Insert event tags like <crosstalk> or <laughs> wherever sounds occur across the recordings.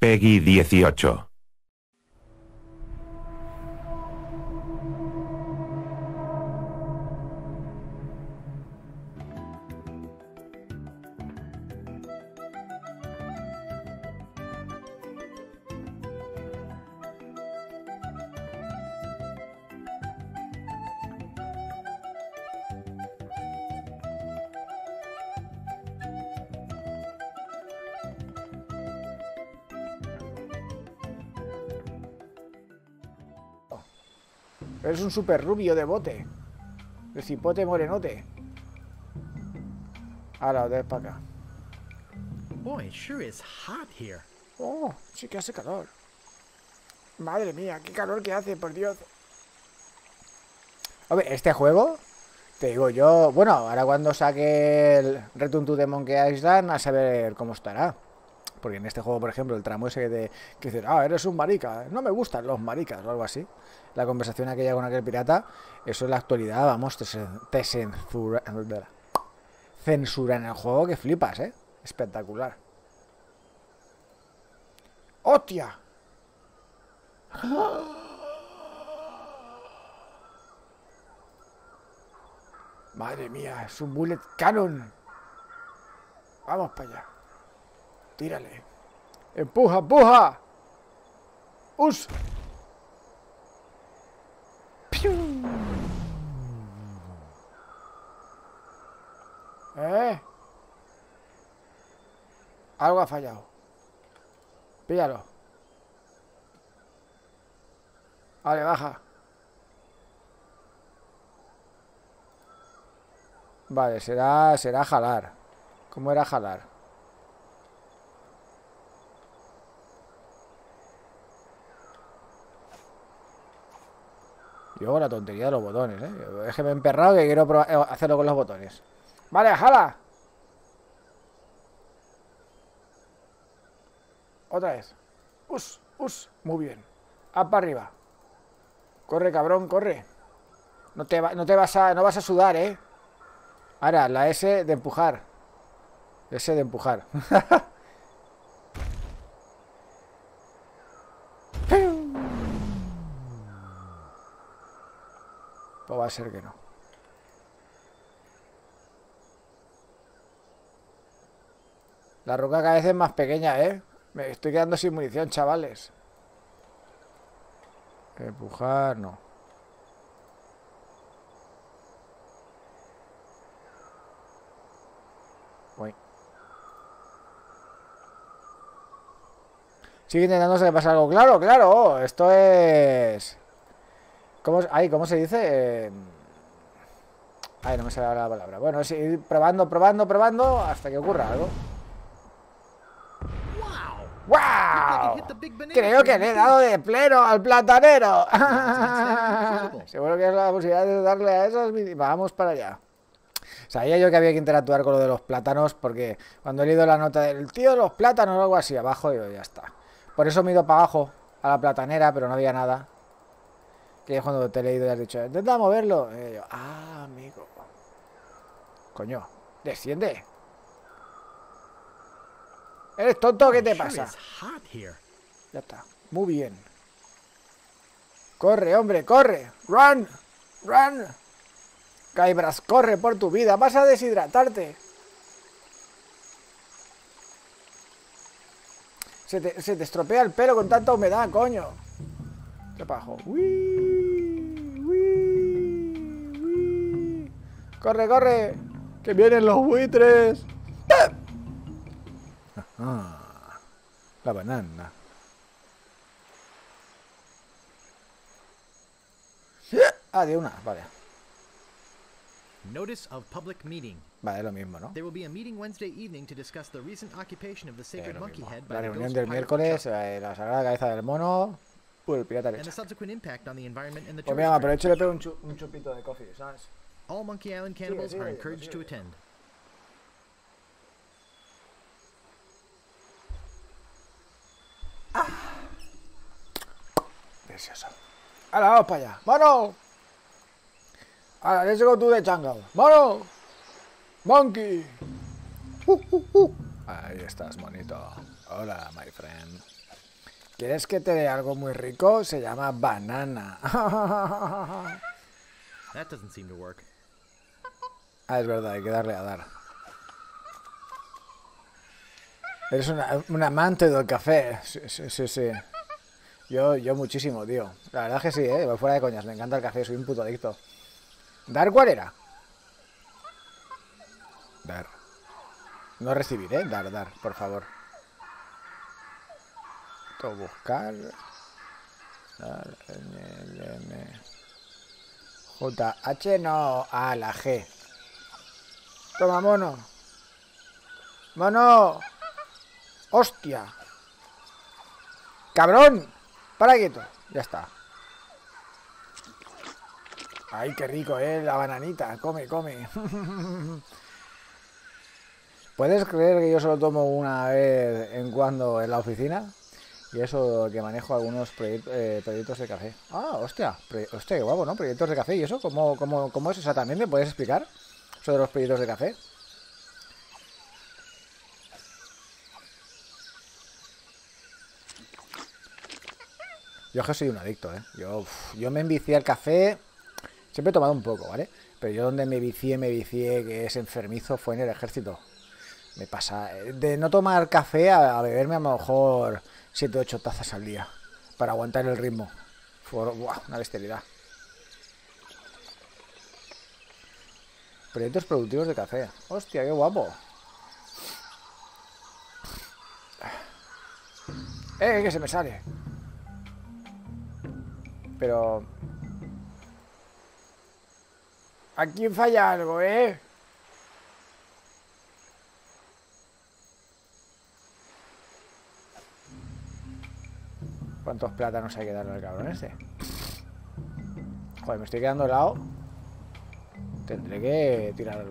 Peggy 18. Un super rubio de bote. De cipote morenote. Ahora, otra vez para acá. Boy, it sure is hot here. Oh, sí que hace calor. Madre mía, qué calor que hace, por Dios. Hombre, este juego, te digo yo, bueno, ahora cuando saque el Return to the Monkey Island, a saber cómo estará. Porque en este juego, por ejemplo, el tramo ese de que dice, ah, eres un marica, no me gustan los maricas o algo así. La conversación aquella con aquel pirata, eso en la actualidad, vamos, te, te censura, censura en el juego que flipas, ¿eh? Espectacular. ¡Hostia! Madre mía, es un bullet cannon. Vamos para allá. Tírale. Empuja, empuja. Us. Piu. ¿Eh? Algo ha fallado. Píllalo. Vale, baja. Vale, será, será jalar. ¿Cómo era jalar? Y luego la tontería de los botones, ¿eh? Es que me he emperrado que quiero eh, hacerlo con los botones. Vale, jala. Otra vez. Us, us. Muy bien. Up para arriba. Corre, cabrón, corre. No te, va- no te vas a, no vas a sudar, ¿eh? Ahora, la S de empujar. S de empujar. <laughs> a ser que no. La roca cada vez es más pequeña, ¿eh? Me estoy quedando sin munición, chavales. Empujar, no. Uy. Sigue intentándose que pase algo. Claro, claro. Esto es... ¿Cómo, ay, ¿cómo se dice? Eh, Ay, no me sale ahora la palabra. Bueno, es ir probando, probando, probando hasta que ocurra algo. Wow! Creo que le he dado de pleno al platanero. <laughs> Seguro que es la posibilidad de darle a mini- Vamos para allá. Sabía yo que había que interactuar con lo de los plátanos porque cuando he leído la nota del tío de los plátanos o algo así abajo, digo, ya está. Por eso me he ido para abajo a la platanera, pero no había nada. Que es cuando te he leído y has dicho, intenta moverlo. Y yo, ah, amigo. Coño, desciende. ¿Eres tonto? ¿Qué te pasa? Ya está. Muy bien. Corre, hombre, corre. Run. Run. Caibras, corre por tu vida. Vas a deshidratarte. Se te, se te estropea el pelo con tanta humedad, coño. ¿Qué pajo? Uy, uy, uy. Corre, corre. Que vienen los buitres. Ah, la banana. Ah, de una, vale. Notice of public meeting. Vale, lo mismo, ¿no? There will be a meeting Wednesday evening to discuss the recent occupation of the sacred lo monkey mismo. head by La reunión del miércoles, eh, la sagrada cabeza del mono. Uy, el pirata and the leche. subsequent impact on the environment and the Pues mira, aprovecho y le pego un, chu- un chupito de coffee, ¿sabes? All Monkey Island cannibals are encouraged to attend. Precioso. Ahora vamos para allá. ¡Mono! Ahora, let's go to the jungle. ¡Mono! ¡Monkey! Uh, uh, uh. Ahí estás, monito. Hola, my friend. ¿Quieres que te dé algo muy rico? Se llama banana. <laughs> That doesn't seem to work. Ah, es verdad, hay que darle a dar. Eres una- un amante del café. Sí, sí, sí. Yo, yo muchísimo, tío. La verdad es que sí, ¿eh? Fuera de coñas, me encanta el café, soy un puto adicto. ¿Dar cuál era? Dar. No recibir, ¿eh? Dar, dar, por favor. Todo buscar. Dar, N, L, M. J, H, no. A, la G. Toma, mono. Mono. Hostia. Cabrón. Para quieto. Ya está. Ay, qué rico, eh. La bananita. Come, come. <laughs> ¿Puedes creer que yo solo tomo una vez en cuando en la oficina? Y eso que manejo algunos proyect- eh, proyectos de café. Ah, hostia. Hostia, qué guapo, ¿no? Proyectos de café. ¿Y eso? ¿Cómo, cómo, cómo es exactamente? ¿Puedes explicar sobre los proyectos de café? Yo es que soy un adicto, ¿eh? Yo, yo me envicié al café. Siempre he tomado un poco, ¿vale? Pero yo donde me vicié, me vicié, que es enfermizo, fue en el ejército. Me pasa eh, de no tomar café a, beberme a lo mejor 7 o 8 tazas al día. Para aguantar el ritmo. Fue una bestialidad. Proyectos productivos de café. Hostia, qué guapo. Eh, que se me sale. Pero... Aquí falla algo, ¿eh? ¿Cuántos plátanos hay que darle al cabrón este? Joder, me estoy quedando helado. Tendré que tirar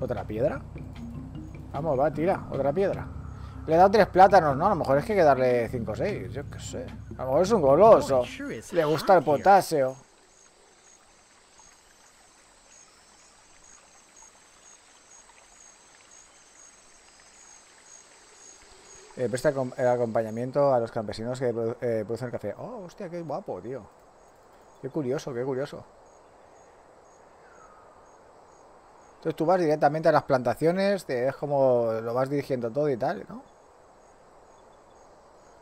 otra piedra. Vamos, va, tira, otra piedra. Le he dado tres plátanos, ¿no? A lo mejor es que hay que darle cinco o seis, yo qué sé. A lo mejor es un goloso. Le gusta el potasio. Eh, presta acom- eh, acompañamiento a los campesinos que eh, producen el café. Oh, hostia, qué guapo, tío. Qué curioso, qué curioso. Entonces tú vas directamente a las plantaciones, te es como lo vas dirigiendo todo y tal, ¿no?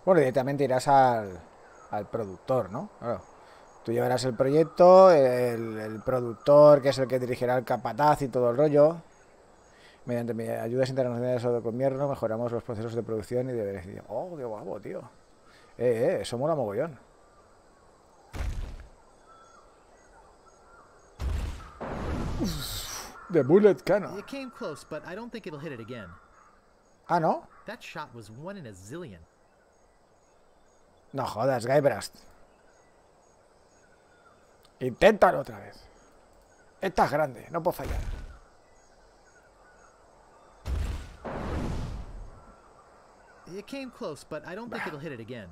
Bueno, directamente irás al, al productor, ¿no? Claro. Tú llevarás el proyecto, el, productor, que es el que dirigirá el capataz y todo el rollo. Mediante ayudas internacionales o de gobierno mejoramos los procesos de producción y de beneficio. Oh, qué guapo, tío. Eh, eh, eso mola mogollón. The bullet cannon. It came close, but I don't think it'll hit it again. Ah, ¿no? That shot was one in a zillion. No jodas, Guybrush. Inténtalo otra vez. Esta es grande, no puedo fallar. It came close, but I don't think it'll hit it again.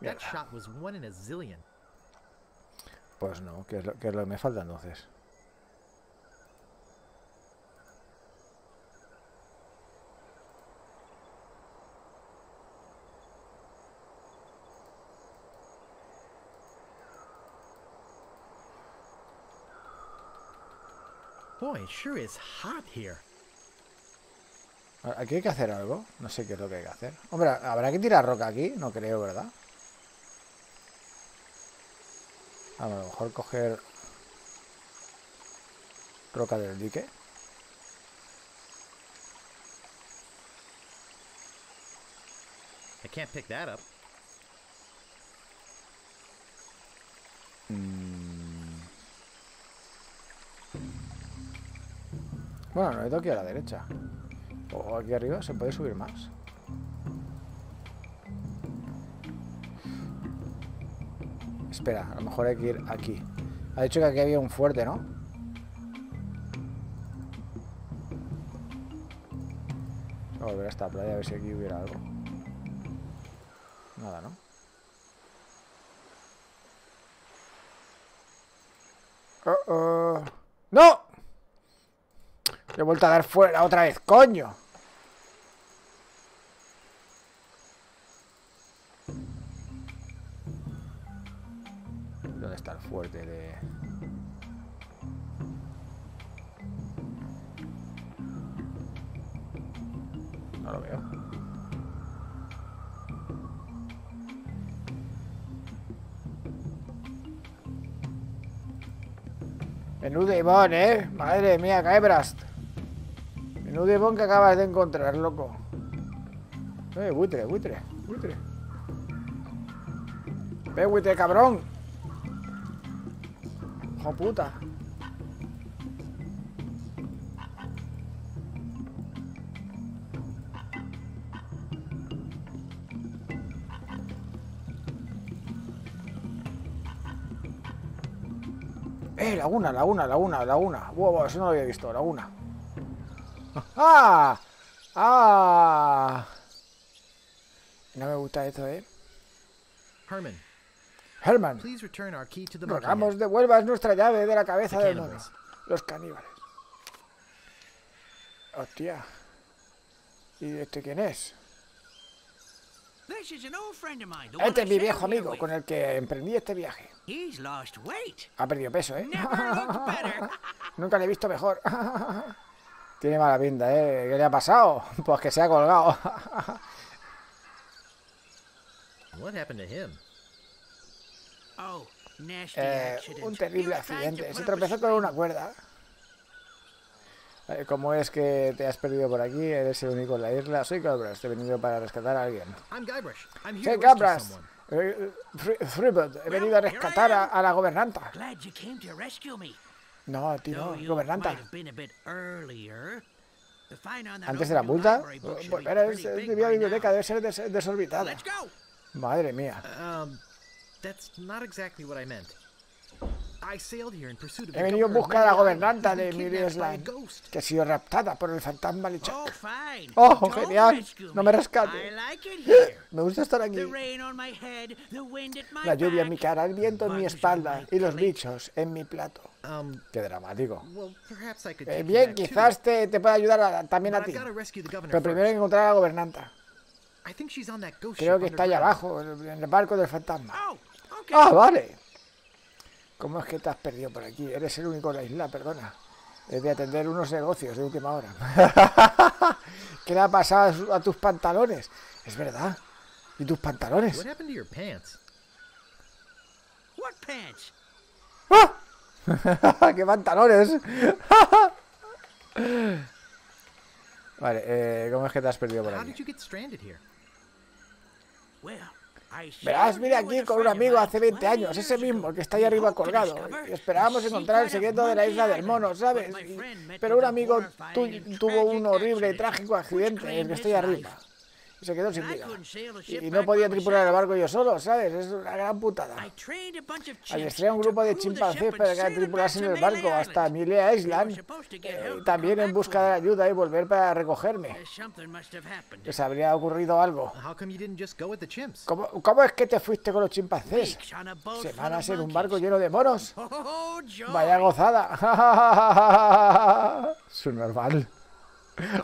That Mierda. shot was one in a zillion. Pues no, ¿qué es lo, qué es lo que me falta entonces? Boy, it sure is hot here. ¿Aquí hay que hacer algo? No sé qué es lo que hay que hacer. Hombre, ¿habrá que tirar roca aquí? No creo, ¿verdad? A lo mejor coger roca del dique. I can't pick that up. Bueno, no he aquí a la derecha. O aquí arriba se puede subir más. Espera, a lo mejor hay que ir aquí. Ha dicho que aquí había un fuerte, ¿no? Voy a volver a esta playa a ver si aquí hubiera algo. vuelto a dar fuera otra vez, coño. ¿Dónde está el fuerte de...? No lo veo. Menudo Iván, ¿eh? Madre mía, Caebrast. Ivón que acabas de encontrar, loco. Eh, buitre, buitre, buitre. Ve, buitre, cabrón. Hijo puta. Eh, laguna, laguna, laguna, laguna. Wow, eso no lo había visto, laguna. ¡Ah! ¡Ah! No me gusta esto, ¿eh? Herman, Herman, rogamos devuelvas nuestra llave de la cabeza del mono. Los caníbales. Hostia. ¿Y este quién es? Este es mi viejo amigo con el que emprendí este viaje. Ha perdido peso, ¿eh? <laughs> Nunca le he visto mejor. <laughs> Tiene mala pinta, ¿eh? ¿Qué le ha pasado? <laughs> Pues que se ha colgado. <laughs> What happened to him? Oh, nasty Eh, un terrible You tried to accidente. Se tropezó con una cuerda. Eh, ¿Cómo es que te has perdido por aquí? Eres el único en la isla. Soy Cabras. He venido para rescatar a alguien. Guybrush. Soy someone. Eh, Threepwood. He venido a rescatar a, a la gobernanta. No, tío, no. Gobernanta. Antes de la multa. pretty es by la biblioteca. Debe ser des- desorbitada. Madre mía. He venido en busca de la gobernanta de been Miri kidnapped by a Island, ghost. que ha sido raptada por el fantasma Lichak. Oh. Oh, genial. No me rescate. <gasps> Me gusta estar aquí. La lluvia en mi cara, el viento en mi espalda y los bichos en mi plato. Um, Qué dramático. Eh, bien, quizás te, te pueda ayudar a- también a ti. Pero primero hay que encontrar a la gobernanta. Creo que está allá abajo, en el barco del fantasma. Oh. Ah, vale. ¿Cómo es que te has perdido por aquí? Eres el único en la isla, perdona. Es de atender unos negocios de última hora. <laughs> ¿Qué le ha pasado a tus pantalones? Es verdad. ¿Y tus pantalones? What happened to your pants? What pants? ¡Ah! <laughs> ¡Qué pantalones! <laughs> vale, eh, ¿cómo es que te has perdido por How aquí? did you get stranded here? Well, I Verás, vine aquí con un amigo hace 20 20 años, ese mismo, que está ahí arriba colgado. Y esperábamos encontrar el secret secreto de la isla del mono. ¿sabes? Y- pero un amigo tu- tuvo un horrible y trágico accidente en el que estoy arriba. Se quedó sin And I vida. Y ship no podía tripular el barco yo solo, ¿sabes? Es una gran putada. Adiestré a un grupo de chimpancés para que tripulasen el barco hasta were Island, eh, también en busca de ayuda y volver para recogerme. Les habría ocurrido algo. ¿Cómo, cómo es que te fuiste con los chimpancés? ¿Semanas en un barco lleno de monos? Oh, joy. Vaya gozada. <laughs> Su normal.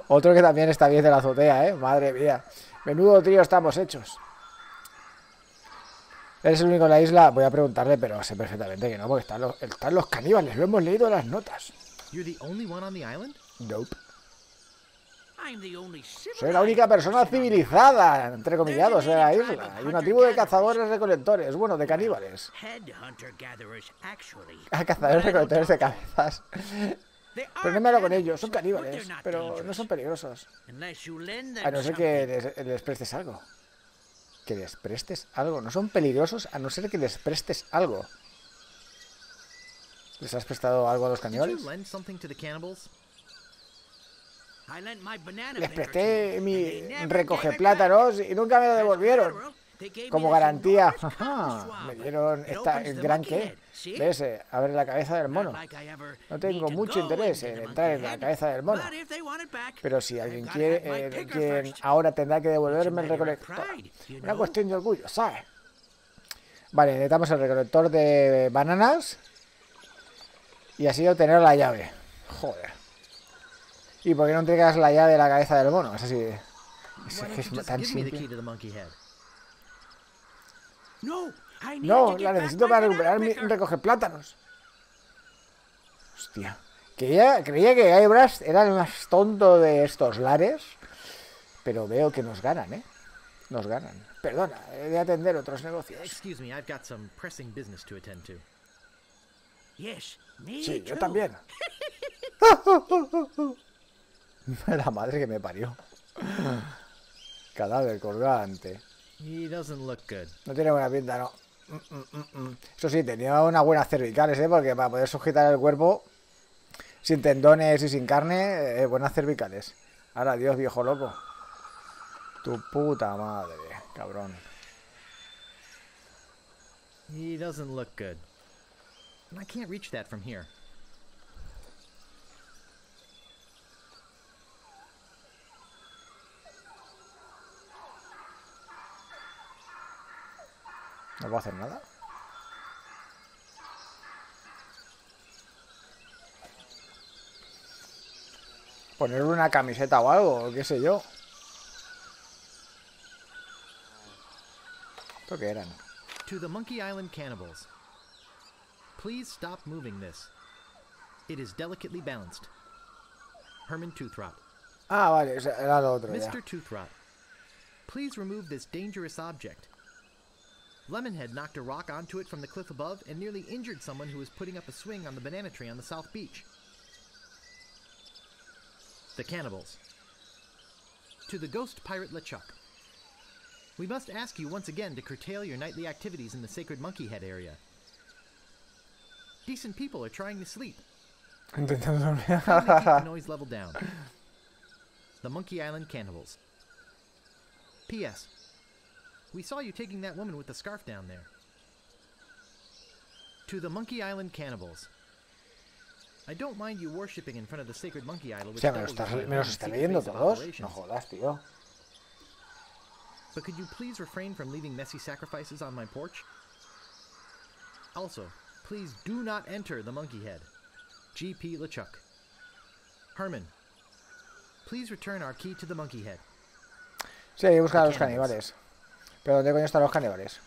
Otro que también está bien de la azotea, ¿eh? Madre mía. Menudo trío estamos hechos. ¿Eres el único en la isla? Voy a preguntarle, pero sé perfectamente que no, porque están los, están los caníbales. Lo hemos leído en las notas. You're the only one on the island? Nope. I'm the only Soy la única persona civilizada, entre comillados, en la isla. Hay una tribu de cazadores recolectores, bueno, de caníbales. Ah, <laughs> cazadores recolectores de cabezas. Pero no me hablo con ellos, son caníbales, pero no son peligrosos. A no ser que les, prestes algo. Que les prestes algo. No son peligrosos a no ser que les prestes algo. ¿Les has prestado algo a los caníbales? Les presté mi recoge plátanos y nunca me lo devolvieron. Como garantía. <laughs> me dieron esta the gran qué. ¿Ves? Eh, A ver la cabeza del mono. No tengo mucho interés en entrar en la cabeza del mono. Pero si alguien quiere, eh, quien ahora tendrá que devolverme el recolector. Una cuestión de orgullo, ¿sabes? Vale, necesitamos el recolector de bananas. Y así obtener la llave. Joder. ¿Y por qué no entregas la llave de la cabeza del mono? Es así. Es, es tan simple. No, No, la necesito para recuperar mi recoger plátanos. Hostia. Creía, creía que Guybrush era el más tonto de estos lares. Pero veo que nos ganan, ¿eh? Nos ganan. Perdona, he de atender otros negocios. Excuse me, I've got some pressing business to attend to. Yes, me Sí, yo también. <laughs> <laughs> La madre que me parió. Cadáver colgante. He doesn't look good. No tiene buena pinta, no. Eso sí, tenía unas buenas cervicales, ¿eh? Porque para poder sujetar el cuerpo sin tendones y sin carne, eh, buenas cervicales. Ahora, Dios, viejo loco. Tu puta madre, cabrón. He doesn't look good. I can't reach that from. No puedo hacer nada. Ponerle una camiseta o algo, qué sé yo. ¿Esto qué eran? To the Monkey Island cannibals. Please stop moving this. It is delicately balanced. Herman Toothrot. Ah, vale, era lo otro ya. Mr. Toothrot, please remove this dangerous object. Lemonhead knocked a rock onto it from the cliff above and nearly injured someone who was putting up a swing on the banana tree on the South Beach. The cannibals. To the ghost pirate LeChuck. We must ask you once again to curtail your nightly activities in the sacred monkey head area. Decent people are trying to sleep. <laughs> Intentando keep the noise level down. <laughs> The Monkey Island Cannibals. P.S. We saw you taking that woman with the scarf down there. To the Monkey Island Cannibals. I don't mind you worshipping in front of the sacred monkey idol. which Hostia, ¿me, lo estás, ¿me los home está secret leyendo todos? No jodas, tío. But could you please refrain from leaving messy sacrifices on my porch? Also, please do not enter the monkey head. G.P. LeChuck. Herman, please return our key to the monkey head. Sí, buscar a los caníbales. ¿Pero dónde coño están los caníbales?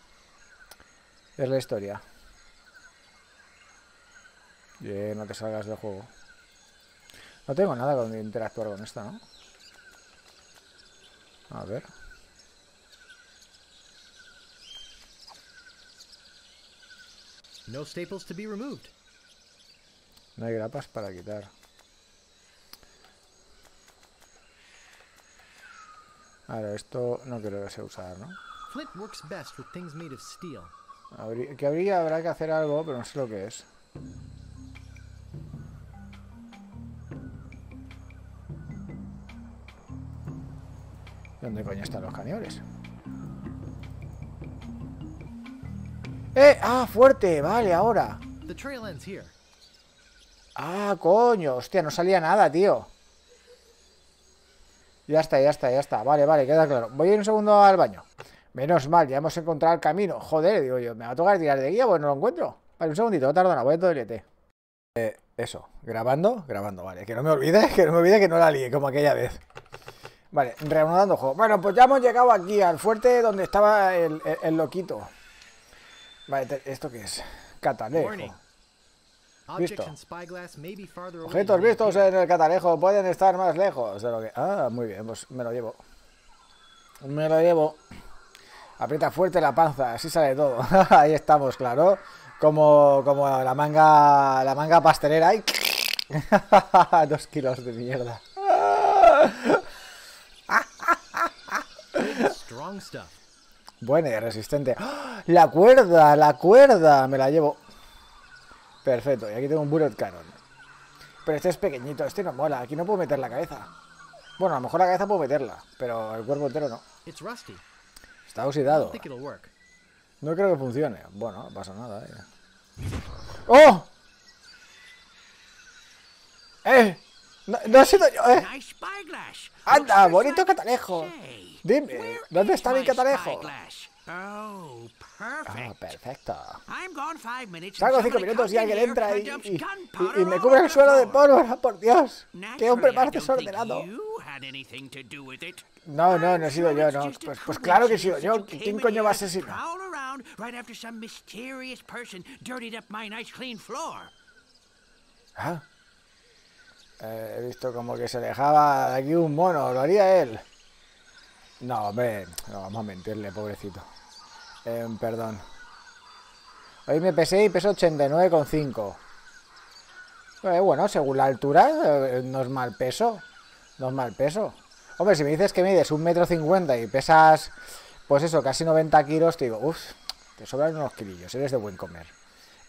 Es la historia. Bien, no te salgas del juego. No tengo nada con interactuar con esta, ¿no? A ver. No staples to be removed. No hay grapas para quitar. Ahora, esto no creo que se usar, ¿no? Flint works best with things made of steel. Habría, que habría, habrá que hacer algo, pero no sé lo que es. ¿Dónde coño están los cañones? ¡Eh! ¡Ah, fuerte! Vale, ahora. The trail ends here. ¡Ah, coño! Hostia, no salía nada, tío. Ya está, ya está, ya está. Vale, vale, queda claro. Voy a ir un segundo al baño. Menos mal, ya hemos encontrado el camino. Joder, digo yo, me va a tocar tirar de guía, pues no lo encuentro. Vale, un segundito, no tarda nada, voy a todo el ET. Eh, eso, grabando, grabando, vale. Que no me olvide, <laughs> que no me olvide que no la lié como aquella vez. Vale, reanudando juego. Bueno, pues ya hemos llegado aquí al fuerte donde estaba el, el- el loquito. Vale, te- ¿esto qué es? Catalejo. Visto. Objetos vistos en el catalejo pueden estar más lejos de lo que... Ah, muy bien, pues me lo llevo. Me lo llevo. Aprieta fuerte la panza, así sale todo. <laughs> Ahí estamos, claro. Como, como la manga la manga pastelera. ¡Ay! <laughs> Dos kilos de mierda. Strong stuff. Buena y resistente. ¡Ah! La cuerda, la cuerda. Me la llevo. Perfecto. Y aquí tengo un bullet cannon. Pero este es pequeñito. Este no mola. Aquí no puedo meter la cabeza. Bueno, a lo mejor la cabeza puedo meterla. Pero el cuerpo entero no. It's rusty. Está oxidado. No creo que funcione. Bueno, no pasa nada. eh. ¡Oh! ¡Eh! No, no he sido yo, ¿eh? Anda, bonito catalejo. Dime, ¿dónde está mi catalejo? Ah, perfecto. Salgo cinco minutos y alguien entra y, me cubre el suelo de pólvora, por Dios. ¡Qué hombre más desordenado! No, no, no he sido yo, no. Pues, pues claro que he sido yo. ¿Quién coño va a asesinar? Ah. Eh, he visto como que se dejaba de aquí un mono. Lo haría él. No, hombre. No, vamos a mentirle, pobrecito. Eh, perdón. Hoy me pesé y peso 89,5. Eh, bueno, según la altura, eh, no es mal peso. No es mal peso. Hombre, si me dices que mides un metro cincuenta y pesas, pues eso, casi 90 kilos, te digo, uff, te sobran unos kilillos, eres de buen comer.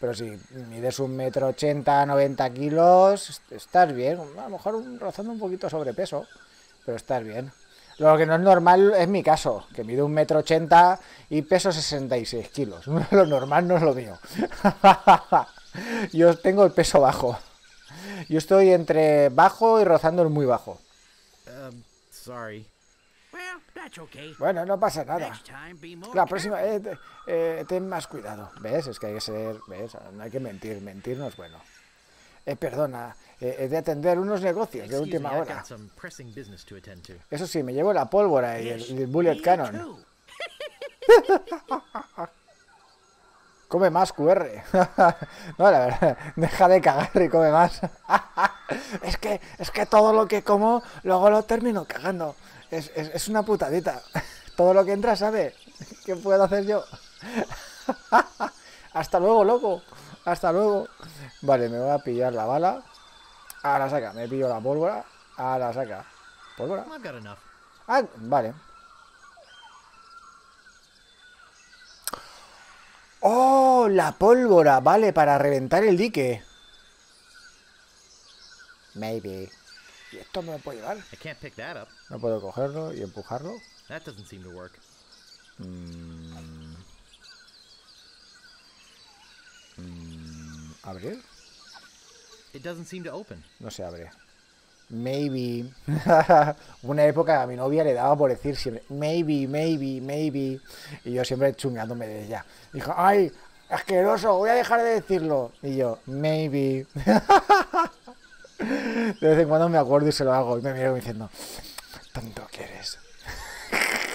Pero si mides un metro ochenta, 90 kilos, estás bien. A lo mejor rozando un poquito sobrepeso, pero estás bien. Lo que no es normal es mi caso, que mido un metro ochenta y peso 66 kilos. <laughs> Lo normal no es lo mío. <laughs> Yo tengo el peso bajo. Yo estoy entre bajo y rozando el muy bajo. Um, sorry. Well, that's okay. Bueno, no pasa nada. La próxima, careful. eh, te- eh, ten más cuidado. ¿Ves? Es que hay que ser, ¿ves? No hay que mentir. Mentir no es bueno. Eh, perdona, eh, de atender unos negocios de última hora. Eso sí, me llevo la pólvora y el, bullet cannon. <laughs> Come más, QR. <laughs> no, la verdad, <laughs> deja de cagar y come más. es que es que todo lo que como, luego lo termino cagando. Es, es, es una putadita. todo lo que entra, ¿sabe? ¿Qué puedo hacer yo? Hasta luego, loco. Hasta luego. Vale, me voy a pillar la bala. Ahora saca, me pillo la pólvora. Ahora saca. ¿Pólvora? Ah, vale. ¡Oh! La pólvora, vale, para reventar el dique. Maybe. ¿Y esto me lo puedo llevar? I can't pick that up. No puedo cogerlo y empujarlo. That doesn't seem to work. Mm. Mm, ¿Abrir? No se abre. Maybe. <laughs> Una época a mi novia le daba por decir siempre, maybe, maybe, maybe. Y yo siempre chungándome de ella. Dijo, ay, asqueroso, voy a dejar de decirlo. Y yo, maybe. <laughs> De vez en cuando me acuerdo y se lo hago. Y me miro diciendo, tonto que eres. <laughs>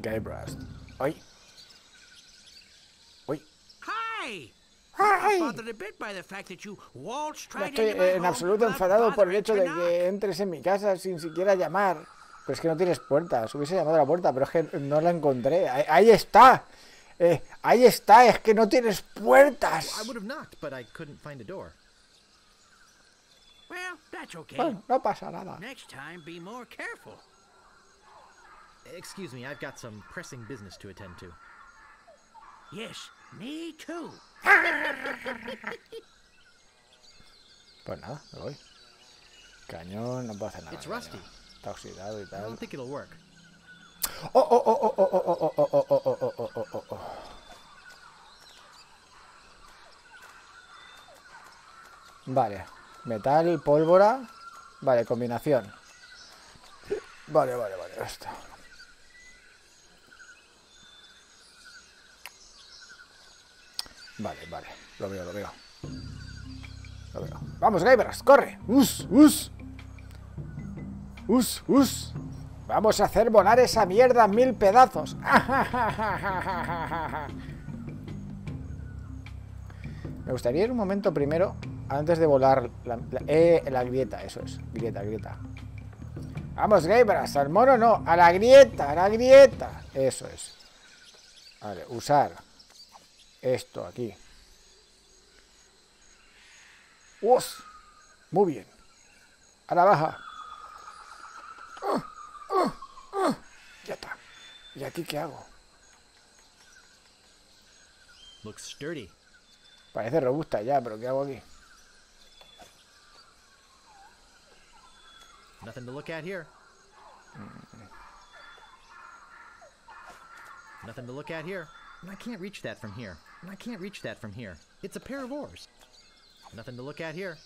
Guybrush. Uy. Uy. Hi! Ay. I'm bothered a bit by the fact that you waltzed No estoy eh, en absoluto enfadado por el hecho to de que entres en mi casa sin siquiera llamar. Pero es que no tienes puertas. Hubiese llamado a la puerta, pero es que no la encontré. Ahí, ahí está. Eh, ahí está. Es que no tienes puertas. Bueno, no pasa nada. Next time, be more careful. Excuse me, I've got some pressing business to attend to. Yes, me too. Pues nada, me voy. Cañón, no puedo hacer nada. It's rusty. Está oxidado y I tal. don't think it'll work. Oh, oh, oh, oh, oh, oh, oh, oh, oh, oh, oh, oh, oh, oh, oh. Vale. Metal, pólvora. Vale, combinación. Vale, vale, vale. ya Vale, vale. Lo veo, lo veo. Lo veo. Vamos, Gamers, corre. Us, us. Us, us. Vamos a hacer volar esa mierda mil pedazos. <laughs> Me gustaría ir un momento primero, antes de volar la, la- eh, la grieta, eso es. Grieta, grieta. Vamos, gamers, al mono no, a la grieta, a la grieta. Eso es. Vale, usar esto aquí. ¡Us! Muy bien. A la baja. Ya está. ¿Y aquí qué hago? Looks sturdy. Parece robusta ya, pero ¿qué hago aquí? Nothing to look at here. Nothing to look at here. I can't reach that from here. I can't reach that from here. It's a pair of oars. Nothing to look at here.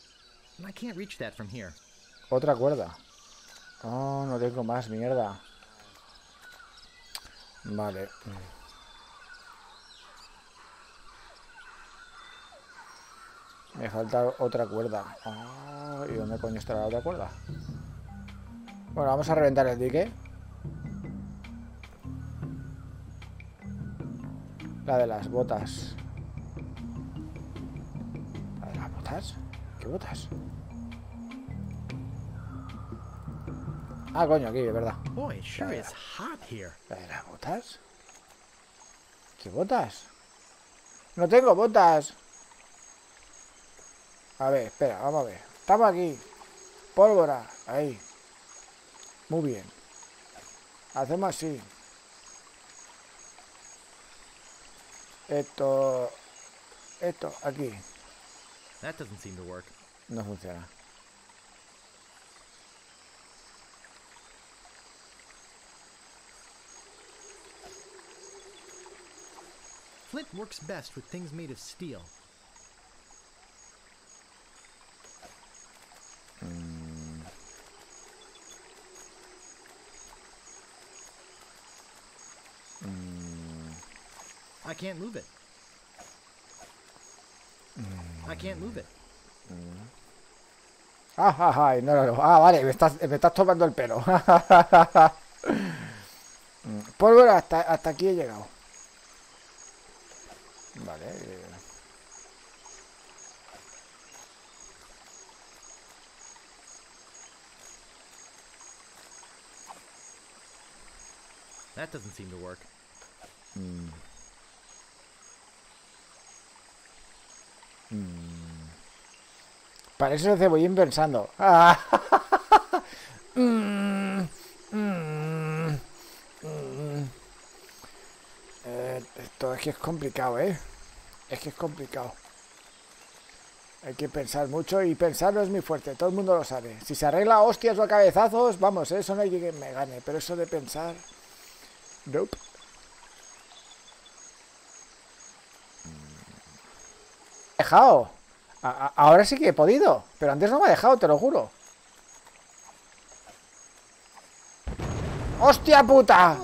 I can't reach that from here. Otra cuerda. Oh, no tengo más mierda. Vale. Me falta otra cuerda. Ah, ¿Y dónde coño está la otra cuerda? Bueno, vamos a reventar el dique. La de las botas. ¿La de las botas? ¿Qué botas? Ah, coño, aquí, es verdad. Boy, sure is hot here. ¿La de las botas? ¿Qué botas? No tengo botas. A ver, espera, vamos a ver. Estamos aquí. Pólvora, ahí. Muy bien. Hacemos así. Esto... Esto, aquí. That doesn't seem to work. No funciona. Flint works best with things made of steel. Can't move it. I can't move it. Ah, ah, ah, no, no, no. Ah, vale, me estás, me estás tomando el pelo. <laughs> Mm, Pólvora, hasta, hasta aquí he llegado. Vale. eh. That doesn't seem to work. Para eso el cebollín pensando. <laughs> Mm, mm, mm. Eh, esto es que es complicado, ¿eh? Es que es complicado. Hay que pensar mucho y pensar no es muy fuerte, todo el mundo lo sabe. Si se arregla hostias o a cabezazos, vamos, eso no hay que me gane, pero eso de pensar... Nope. Dejado. Ahora sí que he podido, pero antes no me ha dejado, te lo juro. ¡Hostia puta!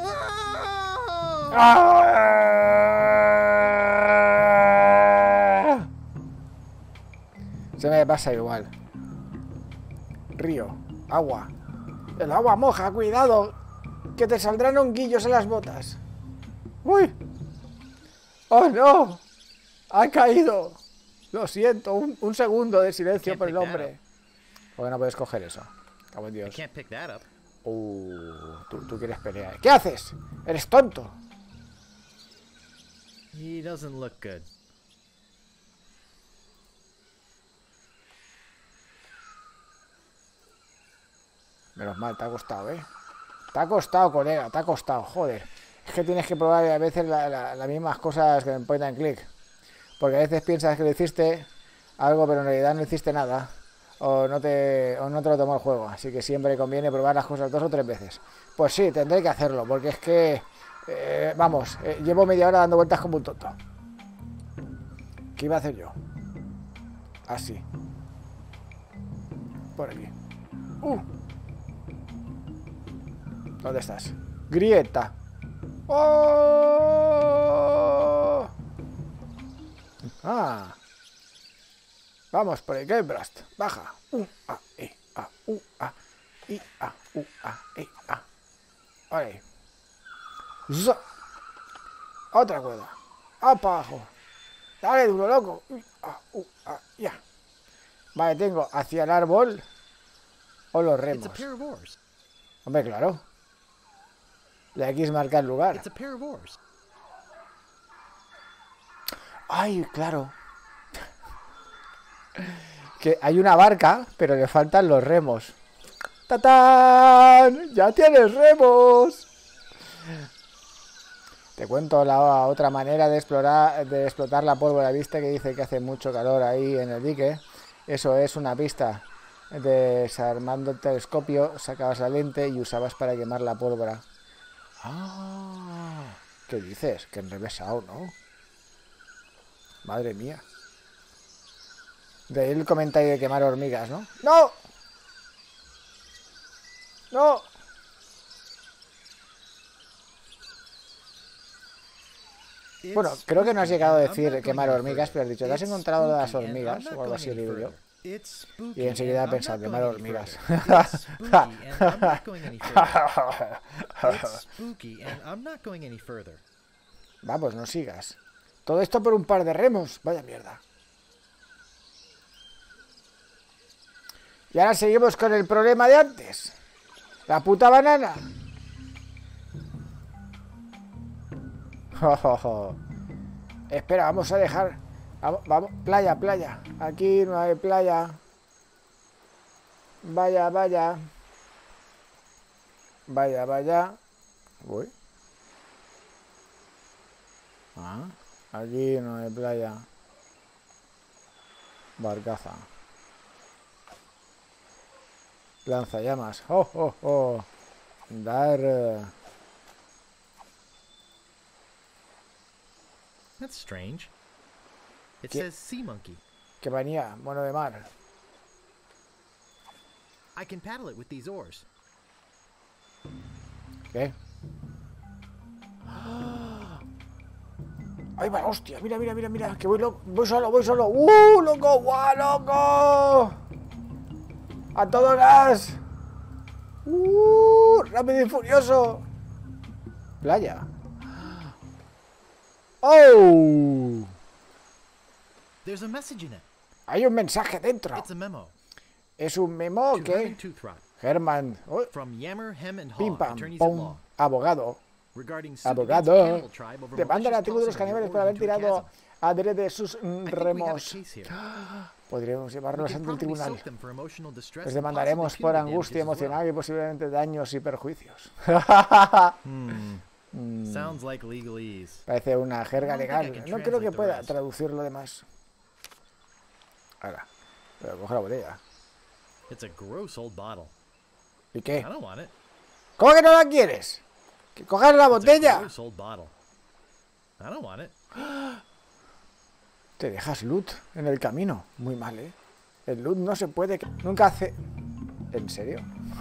Se me pasa igual. Río, agua. El agua moja, cuidado. Que te saldrán honguillos en las botas. ¡Uy! ¡Oh no! ¡Ha caído! Lo siento, un, un segundo de silencio por el hombre. ¿Por qué no puedes coger eso? Cabo en Dios. Uh, tú, tú quieres pelear. ¿Qué haces? Eres tonto. He doesn't look good. Menos mal, te ha costado, ¿eh? Te ha costado, colega, te ha costado, joder. Es que tienes que probar a veces la- la- las mismas cosas que en point and click. Porque a veces piensas que lo hiciste algo, pero en realidad no hiciste nada. O no te, o no te lo tomó el juego. Así que siempre conviene probar las cosas dos o tres veces. Pues sí, tendré que hacerlo, porque es que... eh, vamos, eh, llevo media hora dando vueltas como un tonto. ¿Qué iba a hacer yo? Así. Por aquí. ¡Uh! ¿Dónde estás? Grieta. ¡Oh! Ah. Vamos por el Game Blast. Baja. U, A, E, A, U, A, I, A, U, A, E, A. Vale. Otra cuerda. Para abajo. Dale duro, loco. I, A, U, A, ya. Vale, tengo hacia el árbol o los remos. Hombre, claro. La X marca el lugar. It's a pair of oars. Ay, claro. Que hay una barca, pero le faltan los remos. ¡Tatán! ¡Ya tienes remos! Te cuento la otra manera de explorar, de explotar la pólvora. Viste que dice que hace mucho calor ahí en el dique. Eso es una pista. Desarmando el telescopio, sacabas la lente y usabas para quemar la pólvora. Ah, ¿qué dices? Que enrevesado, ¿no? Madre mía. De ahí el comentario de quemar hormigas, ¿no? ¡No! ¡No! Bueno, creo que no has llegado a decir quemar hormigas, pero has dicho, ¿te has encontrado las hormigas? O algo así leído yo. Y enseguida he pensado, quemar hormigas. <laughs> <laughs> Vamos, no sigas. Todo esto por un par de remos. Vaya mierda. Y ahora seguimos con el problema de antes. La puta banana. <laughs> Espera, vamos a dejar... Vamos, playa, playa. Aquí no hay playa. Vaya, vaya. Vaya, vaya. Voy. Ah, aquí no hay playa. Barcaza. Lanzallamas. ¡Oh, oh, oh! Dar... Eh. That's strange. It says sea monkey. Que venía, mono de mar. I can paddle it with these oars. ¿Qué? <gasps> <gasps> <gasps> ¡Ay, va! ¡Hostia! Mira, mira, mira, mira. Que voy, voy solo, voy solo. ¡Uh, loco! ¡Guau, loco! ¡A todo gas! ¡Uh! ¡Rápido y furioso! Playa. ¡Oh! There's a message in it. Hay un mensaje dentro. Es un memo que Herman oh, Pim pam pum, abogado abogado demanda a la tribu de los caníbales por haber tirado a de sus remos. <gasps> Podríamos llevarlos ante el tribunal. Les demandaremos por angustia emocional y posiblemente daños y perjuicios. Hmm. <laughs> Parece una jerga legal. No creo que pueda traducir lo demás. Ahora, pero coge la botella. ¿Y qué? ¿Cómo que no la quieres? Que cojas la botella. <gasps> Te dejas loot en el camino. Muy mal, ¿eh? El loot no se puede... Nunca hace... ¿En serio? <laughs>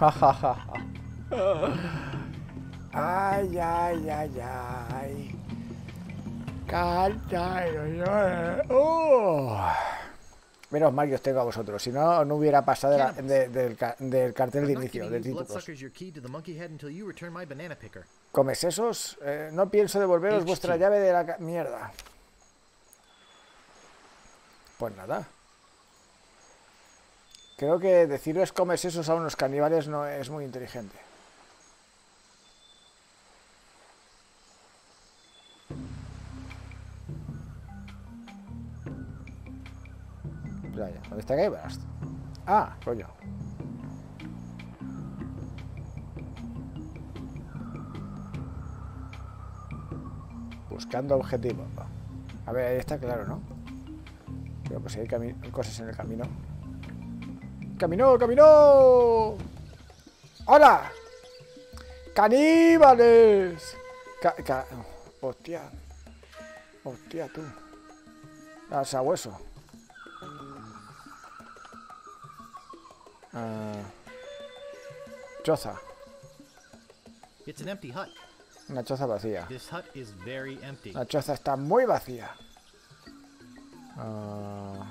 ay, ay, ay, ay. Canta. Oh. Menos mal que os tengo a vosotros, si no, no hubiera pasado del, cartel de inicio, de títulos. ¿Comes esos? Eh, no pienso devolveros vuestra llave de la mierda. Pues nada. Creo que deciros comes esos a unos caníbales no es muy inteligente. ¿Dónde está Guybrush? Ah, coño. Buscando objetivo. A ver, ahí está claro, ¿no? Pero pues hay cosas en el camino. ¡Camino, camino! ¡Hola! ¡Caníbales! Hostia. Hostia, tú. Ah, hueso. Uh, choza. It's an empty hut. Una choza vacía. This hut is very empty. La choza está muy vacía. Uh,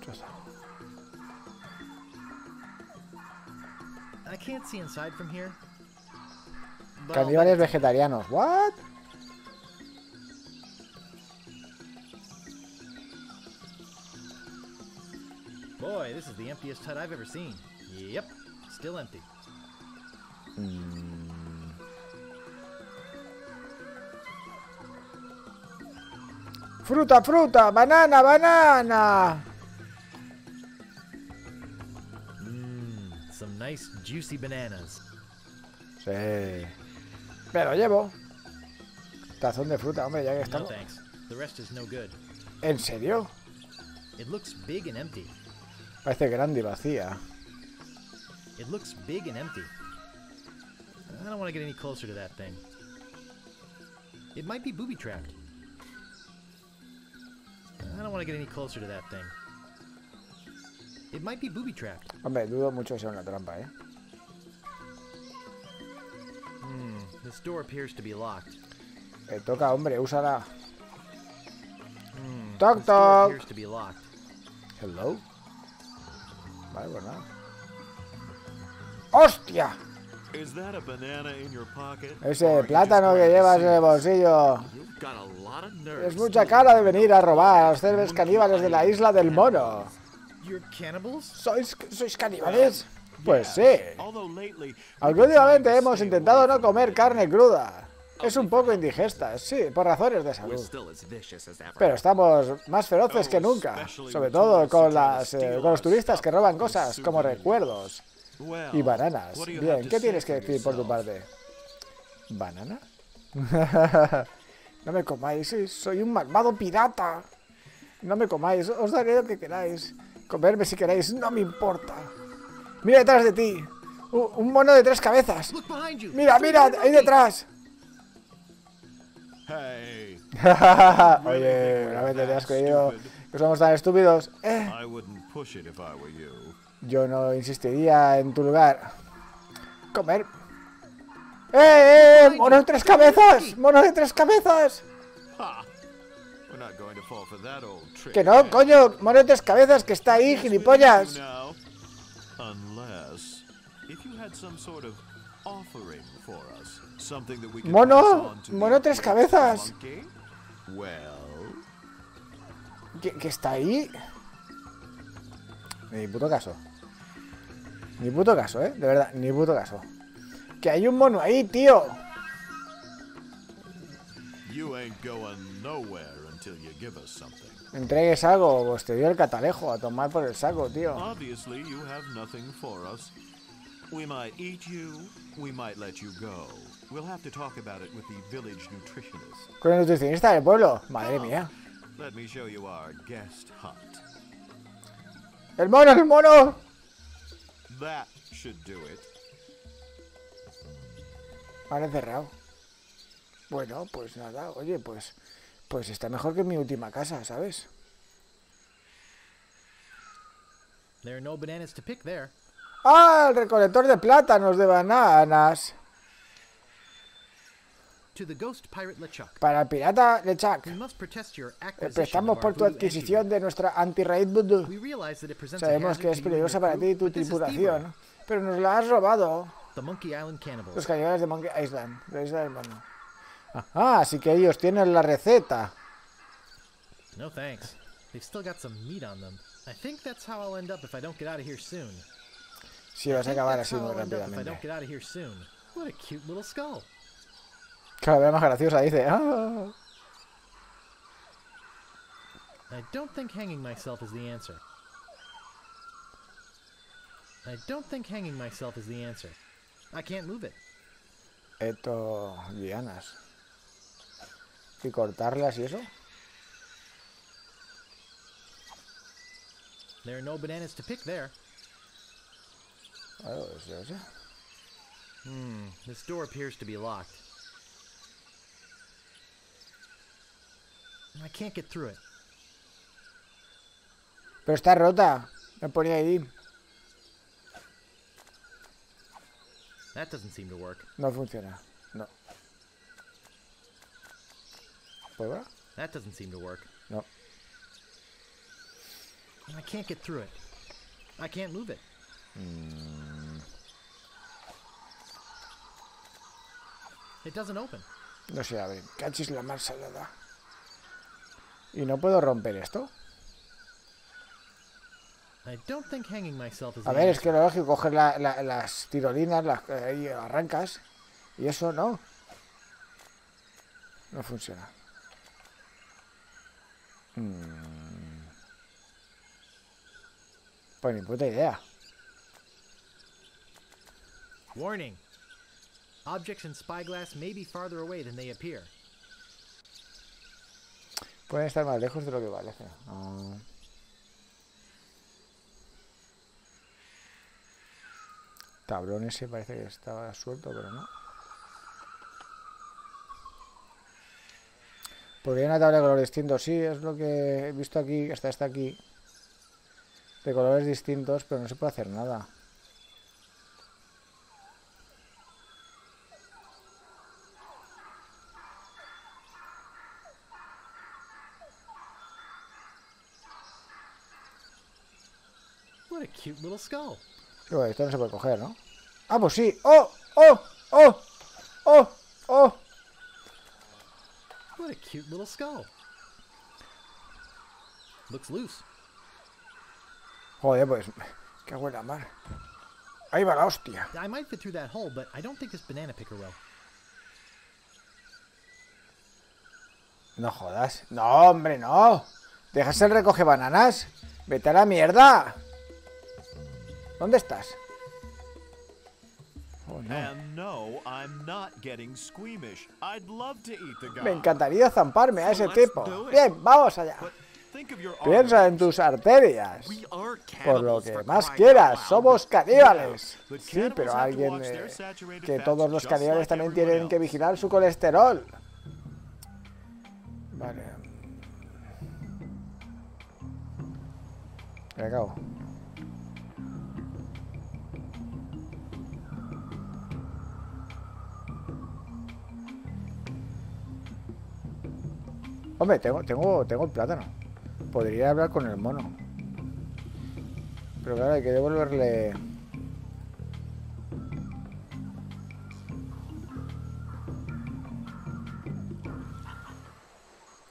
choza. I can't see inside from here. Caníbales vegetarianos. What? Boy, this is the emptiest hut I've ever seen. Yep, still empty. Mm. Fruta, fruta, banana, banana. Mmm, some nice juicy bananas. Sí. Pero llevo. Tazón de fruta, hombre, ya que estamos. No thanks. The rest is no good. ¿En serio? It looks big and empty. Parece grande y vacía. It looks big and empty. I don't want to get any closer to that thing. It might be booby trapped. I don't want to get any closer to that thing. It might be booby trapped. Hombre, dudo mucho que sea una trampa, ¿eh? Hmm, this door appears to be locked. Eh, toca, hombre, úsala. Hmm, toc, toc. appears to be locked. Hello? Vale, pues nada. ¡Hostia! Ese plátano que llevas en el bolsillo. Es mucha cara de venir a robar a los cerves caníbales de la isla del mono. ¿Sois, ¿Sois caníbales? Pues sí. Aunque últimamente hemos intentado no comer carne cruda. Es un poco indigesta, sí, por razones de salud. Pero estamos más feroces que nunca, sobre todo con, las, eh, con los turistas que roban cosas como recuerdos y bananas. Bien, ¿qué tienes que decir por tu parte? ¿Banana? <laughs> no me comáis, soy un malvado pirata. No me comáis, os daré lo que queráis. Comerme si queréis, no me importa. Mira detrás de ti. un mono de tres cabezas. Mira, mira, ahí detrás. <laughs> Oye, realmente te has creído que somos tan estúpidos. Eh. Yo no insistiría en tu lugar. Comer. ¡Eh, eh! eh! ¡Mono de tres cabezas! ¡Mono de tres cabezas! Que no, coño, mono de tres cabezas que está ahí, gilipollas. Mono, mono tres cabezas. ¿Qué, está ahí? Ni puto caso. Ni puto caso, ¿eh? De verdad, ni puto caso. Que hay un mono ahí, tío. Entregues algo, pues te dio el catalejo a tomar por el saco, tío. We might eat you, we might let you go. We'll have to talk about it with the village nutritionist. Con el nutricionista del pueblo. Madre mía. Let me show you our guest hut. El mono, el mono. That should do it. Vale, cerrado. Bueno, pues nada, oye, pues pues está mejor que mi última casa, ¿sabes? There are no bananas to pick there. ¡Ah! El recolector de plátanos de bananas. Para el pirata LeChuck, eh, prestamos por tu adquisición de nuestra anti-raid voodoo. Sabemos que es peligrosa para ti y tu tripulación, pero nos la has robado. Los caníbales de Monkey Island, la isla del mono. Ah, así que ellos tienen la receta. No thanks. They've still got some meat on them. I think that's how I'll end up if I don't get out of here soon. Sí, vas a acabar así muy rápidamente. Cada vez más graciosa, dice. Ah. I don't think hanging myself is the answer. I don't think hanging myself is the answer. I can't move it. Esto, lianas. ¿Y cortarlas y eso? There are no bananas to pick there. Oh, is there? Hmm, this door appears to be locked. I can't get through it. Pero está rota. Me ponía ahí. That doesn't seem to work. No funciona. No. ¿Puedo? That doesn't seem to work. No. I can't get through it. I can't move it. Mm. It doesn't open. No se abre. Cachis la más salada. ¿Y no puedo romper esto? A ver, es que lo lógico, coger la, la, las tirolinas, las ahí arrancas, y eso no. No funciona. Hmm. Pues ni puta idea. Warning. Objects in spyglass may be farther away than they appear. Pueden estar más lejos de lo que parece. Ah. Tablón ese parece que estaba suelto, pero no. Hay una tabla de color distinto. Sí, es lo que he visto aquí, hasta está aquí. De colores distintos, pero no se puede hacer nada. Cute little skull. esto no se puede coger, ¿no? Ah, pues sí. ¡Oh! ¡Oh! ¡Oh! ¡Oh! ¡Oh! What a cute little skull. Looks loose. Joder, pues. Qué buena mar. Ahí va la hostia. I might fit through that hole, but I don't think this banana picker will. No jodas. No, hombre, no. Dejas el recoge bananas. Vete a la mierda. ¿Dónde estás? Oh, no. Me encantaría zamparme a ese tipo. Bien, vamos allá. Piensa en tus arterias. Por lo que más quieras, somos caníbales. Sí, pero alguien... eh, que todos los caníbales también tienen que vigilar su colesterol. Vale. Me cago. Hombre, tengo, tengo, tengo el plátano. Podría hablar con el mono. Pero claro, hay que devolverle...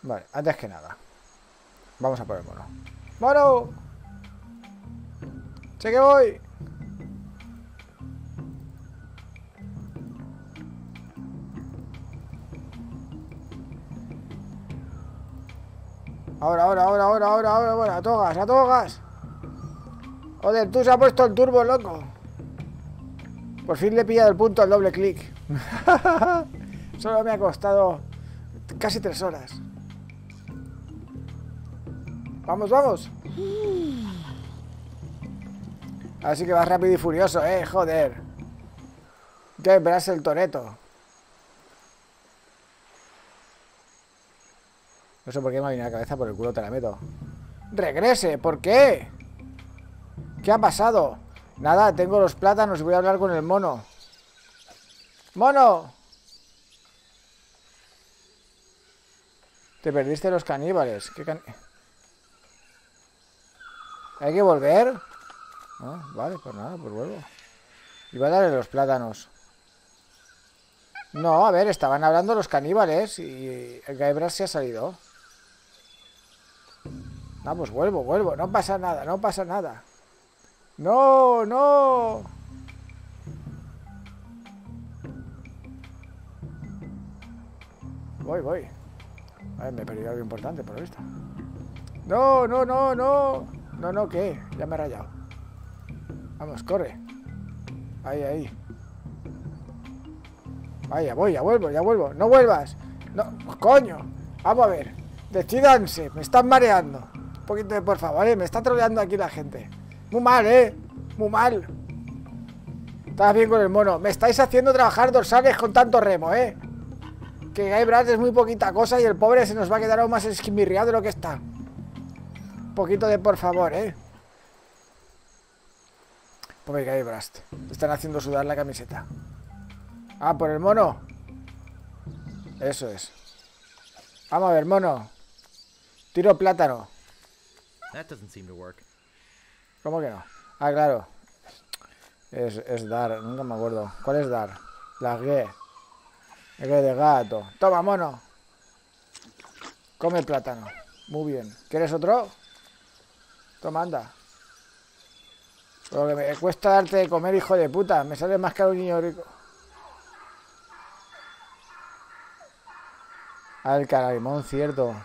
Vale, antes que nada. Vamos a por el mono. ¡Mono! ¡Sé que voy! Ahora, ahora, ahora, ahora, ahora, ahora, ahora, a togas, a togas. Joder, tú se ha puesto el turbo, loco. Por fin le he pillado el punto al doble clic. <laughs> Solo me ha costado casi tres horas. Vamos, vamos. Así que vas rápido y furioso, eh, joder. Ya verás el toreto. No sé por qué me ha venido la cabeza, por el culo te la meto. ¡Regrese! ¿Por qué? ¿Qué ha pasado? Nada, tengo los plátanos y voy a hablar con el mono. ¡Mono! Te perdiste los caníbales. ¿Qué can- ¿Hay que volver? Ah, vale, pues nada, pues vuelvo. Iba a darle los plátanos. No, a ver, estaban hablando los caníbales y el se ha salido. Vamos, vuelvo, vuelvo. No pasa nada, no pasa nada. No, no. Voy, voy. A ver, me he perdido algo importante, por lo. No, no, no, no. No, no, ¿qué? Ya me he rayado. Vamos, corre. Ahí, ahí. Ahí, ya voy, ya vuelvo, ya vuelvo. No vuelvas. No, coño. Vamos a ver. Decídanse, me están mareando. Un poquito de por favor, ¿vale? Me está troleando aquí la gente. Muy mal, ¿eh? Muy mal. Estás bien con el mono. Me estáis haciendo trabajar dorsales con tanto remo, ¿eh? Que Guy es muy poquita cosa y el pobre se nos va a quedar aún más esquimirriado de lo que está. Un poquito de por favor, ¿eh? Pobre Guy Brast. Están haciendo sudar la camiseta. Ah, por el mono. Eso es. Vamos a ver, mono. Tiro plátano. That doesn't seem to work. ¿Cómo que no? Ah, claro. Es, es dar, nunca me acuerdo. ¿Cuál es dar? La G. G de gato. Toma, mono. Come plátano. Muy bien. ¿Quieres otro? Toma, anda. Lo que me cuesta darte de comer, hijo de puta. Me sale más caro un niño rico. Ah, el caralimón, cierto.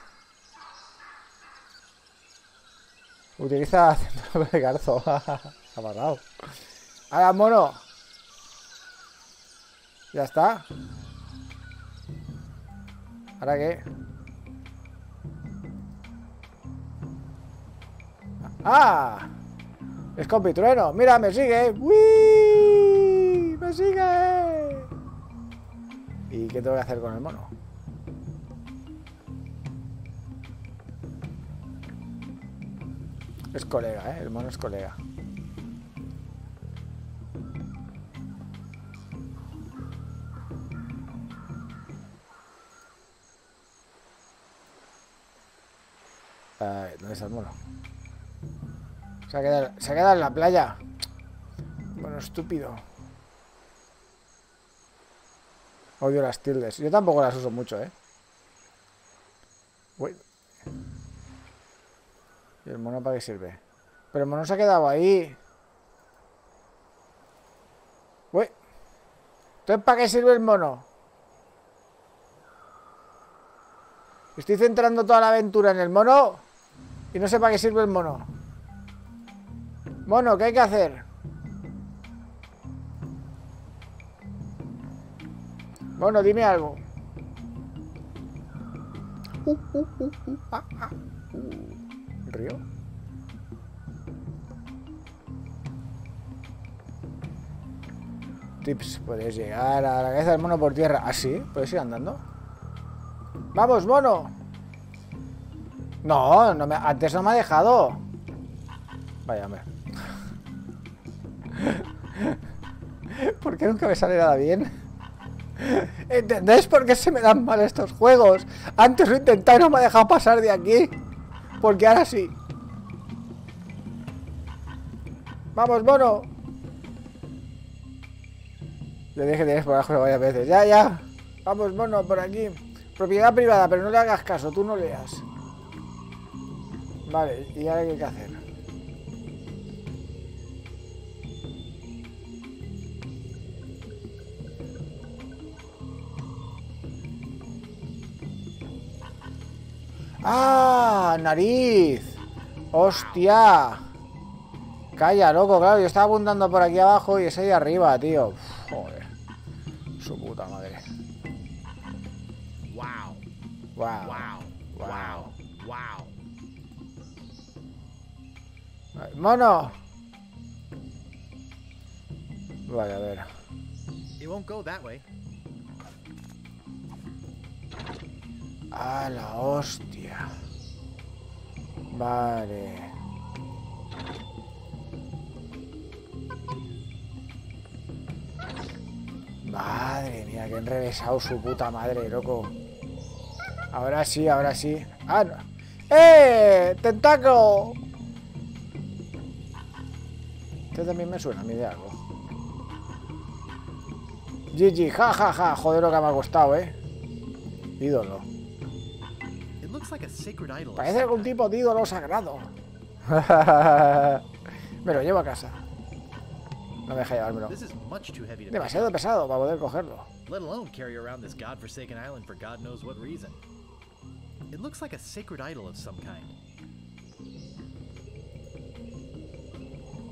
Utiliza <laughs> centro de garzo. <laughs> Amarrado. Ahora, mono. Ya está. ¿Ahora qué? ¡Ah! Es compitrueno. Mira, me sigue. ¡Uy! ¡Me sigue! ¿Y qué tengo que hacer con el mono? Es colega, ¿eh? El mono es colega. Ay, ¿Dónde está el mono? Se ha, quedado, se ha en la playa. Bueno, estúpido. Odio las tildes. Yo tampoco las uso mucho, ¿eh? Uy. ¿Y el mono para qué sirve? Pero el mono se ha quedado ahí. Uy. Entonces, ¿para qué sirve el mono? Estoy centrando toda la aventura en el mono y no sé para qué sirve el mono. Mono, ¿qué hay que hacer? Mono, dime algo. Uh, uh, uh, Tips, puedes llegar a la cabeza del mono por tierra. ¿Ah, sí? ¿Puedes ir andando? ¡Vamos, mono! No, no me, antes no me ha dejado. Vaya. <laughs> ¿Por qué nunca me sale nada bien? ¿Entendéis por qué se me dan mal estos juegos? Antes lo intenté y no me ha dejado pasar de aquí. Porque ahora sí. Vamos, mono. Le dije que tienes por abajo varias veces. Ya, ya. Vamos, mono, por aquí. Propiedad privada, pero no le hagas caso, tú no leas. Vale, ¿y ahora qué hay que hacer? ¡Ah! ¡Nariz! ¡Hostia! Calla, loco, claro, yo estaba apuntando por aquí abajo y es ahí arriba, tío. joder. Su puta madre. Wow. Wow. Wow. Wow. Wow. ¡Mono! Vale, a ver. It won't go that way. ¡Ah, la hostia! Vale. Madre mía, que enrevesado su puta madre, loco. Ahora sí, ahora sí. ¡Ah, no! ¡Eh! ¡Tentáculo! Este también me suena a mí de algo. GG, ja, ja, ja. Joder lo que me ha costado, ¿eh? Ídolo. Parece algún tipo de ídolo sagrado. <laughs> me lo llevo a casa. No me deja llevármelo. Demasiado pesado para poder cogerlo. let alone carry around this godforsaken island for God knows what reason. It looks like a sacred idol of some kind.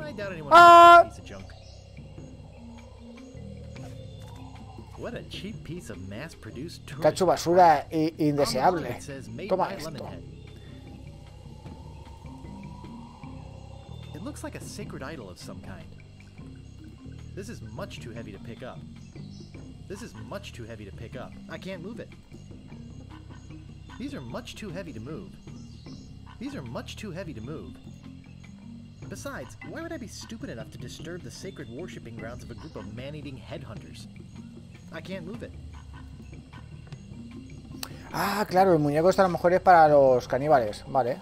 I doubt anyone Ah! piece of junk. Cacho basura i- On the bottom indeseable. it says, "Made Toma esto. It looks like a sacred idol of some kind. This is much too heavy to pick up. This is much too heavy to pick up. I can't move it. These are much too heavy to move. These are much too heavy to move. Besides, why would I be stupid enough to disturb the sacred worshipping grounds of a group of man-eating headhunters? I can't move it. Ah, claro, el muñeco este a lo mejor es para los caníbales. Vale.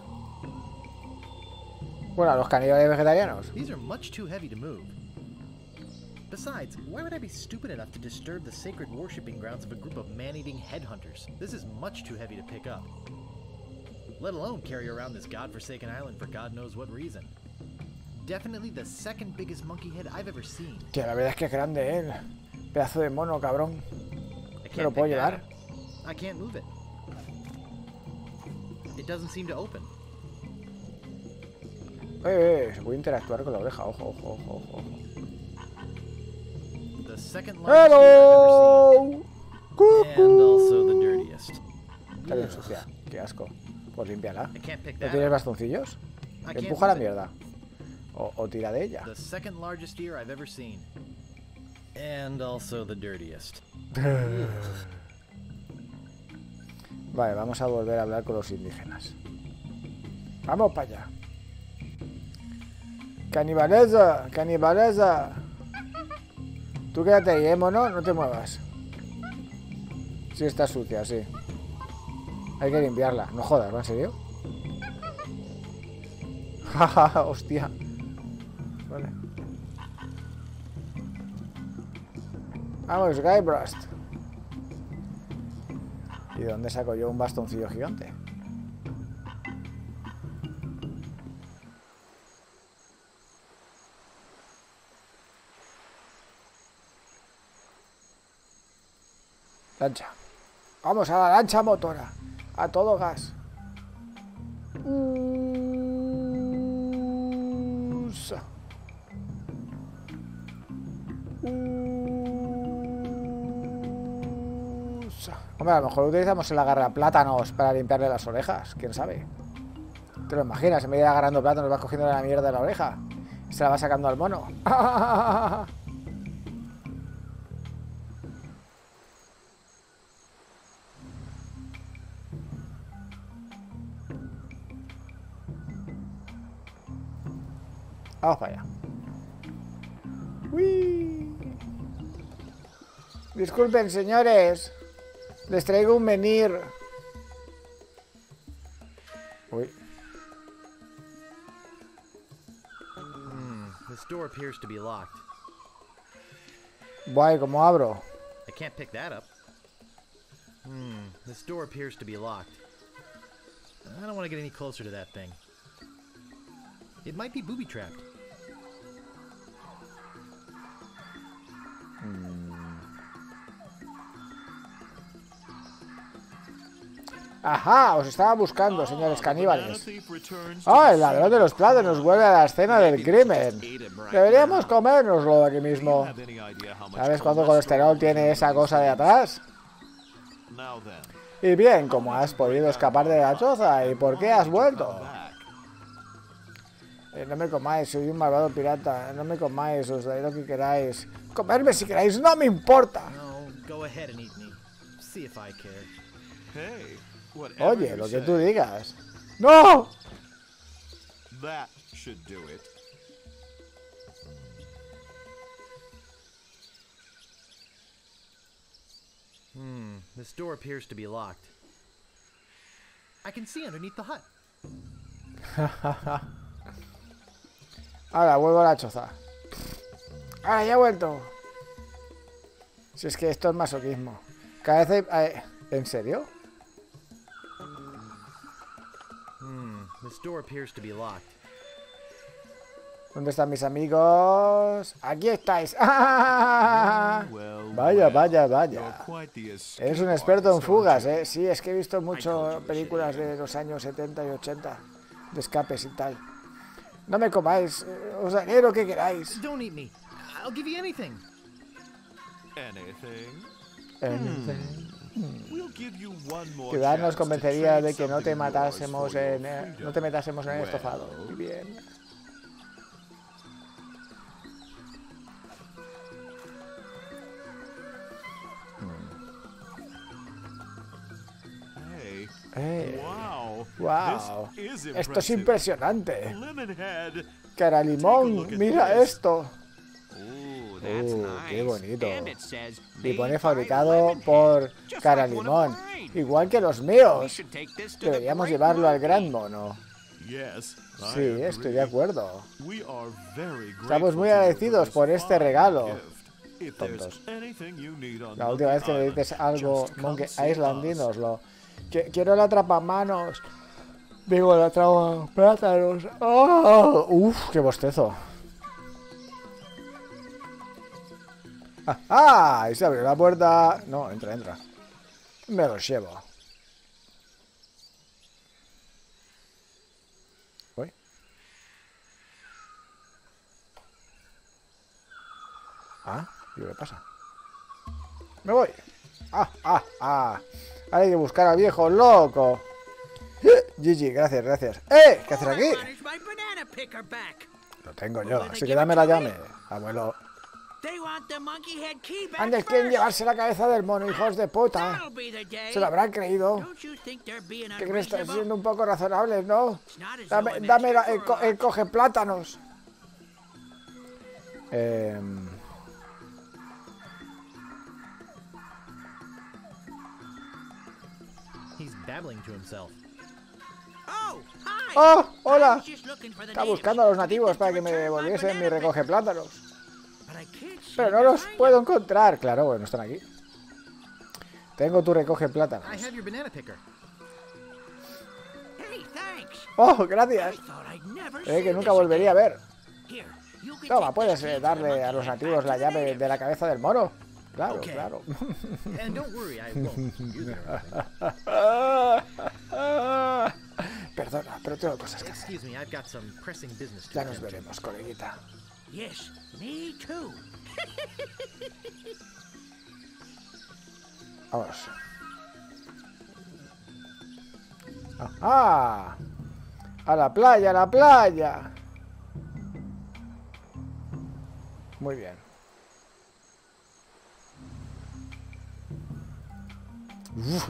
Bueno, a los caníbales vegetarianos. These are much too heavy to move. Besides, why would I be stupid enough to disturb the sacred worshipping grounds of a group of man-eating headhunters? This is much too heavy to pick up. Let alone carry around this godforsaken island for God knows what reason. Definitely the second biggest monkey head I've ever seen. Que la verdad es que es grande, ¿eh? Pedazo de mono, cabrón. ¿Me lo puedo llevar? I can't move it. It doesn't seem to open. Eh, eh, se puede interactuar con la oreja. Ojo, ojo, ojo, ojo. The second ¡Hello! And also the dirtiest. Está bien sucia. Qué asco. Pues límpiala. ¿No tienes bastoncillos? Empuja la mierda. O, o tira de ella. The second largest deer I've ever seen. And also the dirtiest. <sighs> Vale, vamos a volver a hablar con los indígenas. Vamos para allá. Canibaleza, canibaleza. Tú quédate ahí, ¿eh, mono? No te muevas. Sí, está sucia, sí. Hay que limpiarla. No jodas, ¿va en serio? <laughs> Jaja, hostia. Vale. Vamos, Guybrush. ¿Y dónde saco yo un bastoncillo gigante? Lancha. Vamos a la lancha motora. A todo gas. Mm, Hombre, a lo mejor utilizamos el agarra plátanos para limpiarle las orejas. ¿Quién sabe? ¿Te lo imaginas? En vez de agarrando plátanos vas cogiendo la mierda de la oreja. Se la va sacando al mono. <laughs> Vamos para allá. Uy. Disculpen, señores. Les traigo un menir. Uy. This door appears to be locked. Guay, ¿cómo abro? I can't pick that up. Hmm, this door appears to be locked. I don't want to get any closer to that thing. It might be booby trapped. Ajá, os estaba buscando, señores caníbales. Ah, the el ladrón de los plátanos vuelve a la escena del crimen. Deberíamos comérnoslo de aquí mismo. ¿Sabes cuánto colesterol tiene esa cosa de atrás? Y bien, ¿cómo has podido escapar de la choza? ¿Y por qué has vuelto? back. Eh, no me comáis, soy un malvado pirata. No me comáis, os daré lo que queráis. Comerme si queráis, no me importa. No, go ahead and eat me. See if I care. Hey, Oye, lo que tú digas. ¡No! That should do it. Hmm, this door appears to be locked. I can see underneath the hut. <laughs> Ahora, vuelvo a la choza. Ahora, ya he vuelto. Si es que esto es masoquismo. Cada vez hay- ¿En serio? This door appears to be locked. ¿Dónde están mis amigos? Aquí estáis. <laughs> Well, Vaya, vaya, vaya. Eres un experto en fugas, ¿eh? Sí, es que he visto mucho películas de los años 70 y 80 de escapes y tal. No me comáis, eh, os daré lo que queráis. Anything. Anything? Ciudad nos convencería de que no te matásemos en, eh, no te metásemos en el estofado. Muy bien. Hey, wow. Esto es impresionante. Cara limón, mira esto. Uh, qué bonito. Y "Made pone fabricado Lemonhead", por Cara Limón. Igual que los míos. Deberíamos llevarlo al gran mono. Sí, estoy de acuerdo. We are very Estamos grateful muy agradecidos this por este regalo. Tontos. La última vez que necesites Island, algo, Monkey Island, dínoslo. Quiero la atrapamanos. Digo, la atrapa plátanos. ¡Oh! Uf, qué bostezo. <laughs> ¡Ah! Y se abrió la puerta. No, entra, entra. Me los llevo. Uy. Ah, ¿y qué pasa? Me voy. Ah, ah, ah. Ahora hay que buscar al viejo loco. <gasps> Gigi, gracias, gracias. ¡Eh! ¿Qué haces aquí? Lo tengo yo, así que dame la llave, abuelo. Back Antes quieren llevarse la cabeza del mono, hijos de puta. That'll be the day. Se lo habrán creído. Don't you think they're being ¿Qué crees? Están unreasonable? siendo un poco razonables, ¿no? It's not as Dame, dame la- el, co- el coge plátanos. Em, He's babbling to himself. Oh. ¡Oh! ¡Hola! natives buscando a los nativos para que me devolviesen mi recoge plátanos. Pero no los find puedo encontrar. Claro, bueno, están aquí. Tengo tu recoge I plátanos. have your banana picker. Hey, thanks. ¡Oh, gracias! Eh, que nunca volvería a ver. Toma, puedes eh, darle a los nativos la llave de la cabeza del mono. Claro, Okay. claro. <laughs> <laughs> Perdona, pero tengo cosas que hacer. Excuse me, I've got some pressing business to Ya nos veremos, coleguita. Yes, me too. Vamos. ¡Ah! A la playa, a la playa. Muy bien. Uf.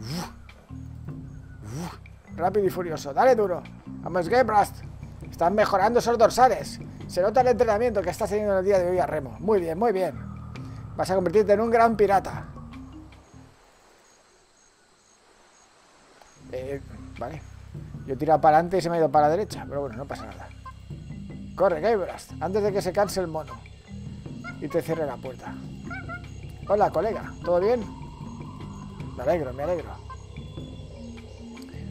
Uf. Uf. Rápido y furioso. Dale duro. Vamos, Gebrast. Están mejorando esos dorsales. Se nota el entrenamiento que estás teniendo en el día de hoy a remo. Muy bien, muy bien. Vas a convertirte en un gran pirata. Eh, vale. Yo he tirado para adelante y se me ha ido para la derecha. Pero bueno, no pasa nada. Corre, Guybrush, antes de que se canse el mono. Y te cierre la puerta. Hola, colega. ¿Todo bien? Me alegro, me alegro.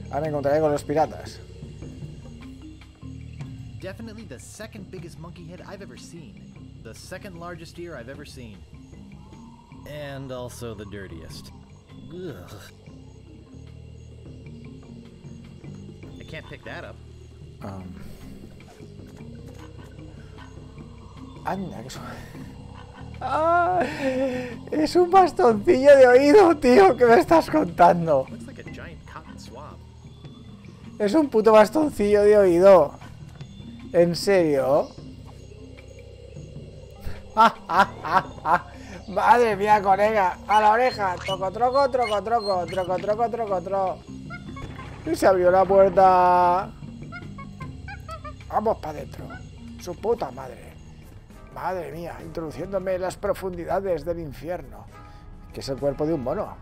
Ahora me encontraré con los piratas. Definitely the second biggest monkey head I've ever seen. The second largest ear I've ever seen. And also the dirtiest. Ugh. I can't pick that up. Um. Anda, que es un... ¡Ah! Es un bastoncillo de oído, tío, que me estás contando. Looks like a giant cotton swab. Es un puto bastoncillo de oído. ¿En serio? <laughs> Madre mía, colega. A la oreja. Troco, troco, troco, troco. Troco, troco, troco, troco. Y se abrió la puerta. Vamos para adentro. Su puta madre. Madre mía, introduciéndome en las profundidades del infierno. Que es el cuerpo de un mono.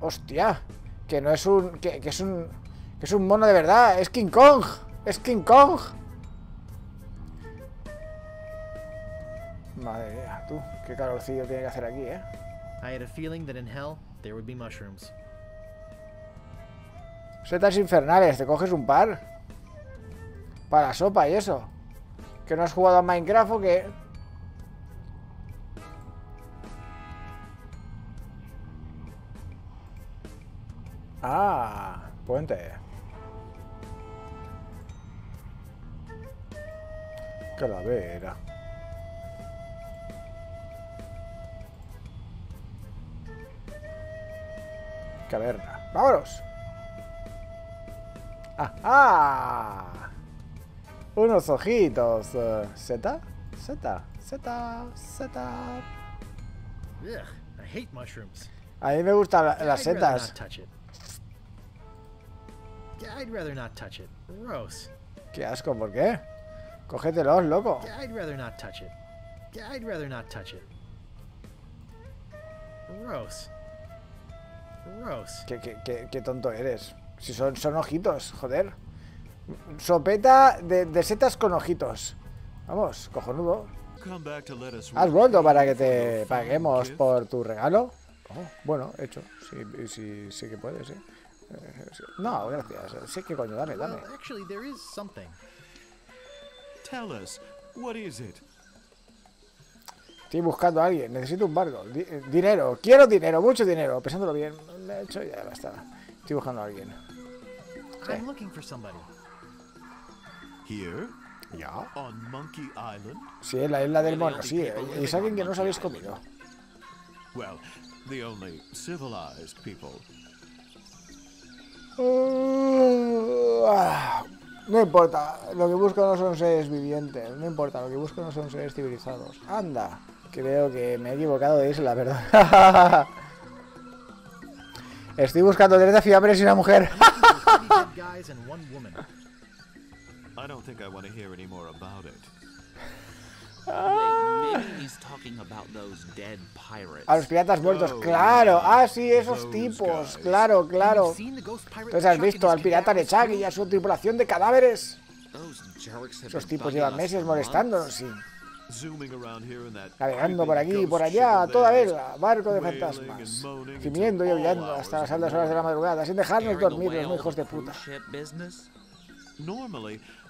Hostia. Que no es un. Que es un. Que es un mono de verdad. Es King Kong. Es King Kong. Madre mía, tú. Qué calorcillo tiene que hacer aquí, eh. I had a feeling that in hell there would be mushrooms. Setas infernales, te coges un par. Para la sopa y eso. Que no has jugado a Minecraft o que. Ah, puente. Calavera. Caverna. ¡Vámonos! Ah. Unos ojitos. eh. Ugh, I hate mushrooms. A mí me gustan la- las setas. not touch it. Yeah, I'd rather not touch it. Gross. Qué asco, ¿por qué? Cógetelos, loco. I'd rather not touch it. I'd rather not touch it. Gross. Gross. Qué, qué- qué- qué tonto eres. Si son, son ojitos, joder. Sopeta de, de setas con ojitos. Vamos, cojonudo. ¿Has vuelto para que te paguemos por tu regalo? Oh, bueno, hecho. Sí, sí, sí que puedes. Eh, sí. No, gracias. Sí que coño, dame, dame. Estoy buscando a alguien, necesito un barco. Di- eh, dinero, quiero dinero, mucho dinero. Pensándolo bien, me he hecho ya basta. Estoy buscando a alguien. I'm looking for somebody. Here? ¿Ya? On Monkey Island? Sí, en la isla del mono, sí. Y es alguien que no os habéis comido. Well, the only civilized people. Ah, No importa, lo que busco no son seres vivientes. No importa, lo que busco no son seres civilizados. Anda, creo que me he equivocado de isla, perdón. <laughs> Estoy buscando tres fiambres y una mujer. <laughs> I don't think I want to hear any more about it. A los piratas muertos, Oh, claro. Ah, sí, esos tipos. Claro, claro. Entonces has visto al pirata Nechak crew? y a su tripulación de cadáveres. Esos tipos llevan meses molestándonos, sí. Zooming Navegando por aquí y por allá, a toda vela, barco de fantasmas. Gimiendo y aullando hasta las altas horas de la madrugada, sin dejarnos dormir los hijos de puta.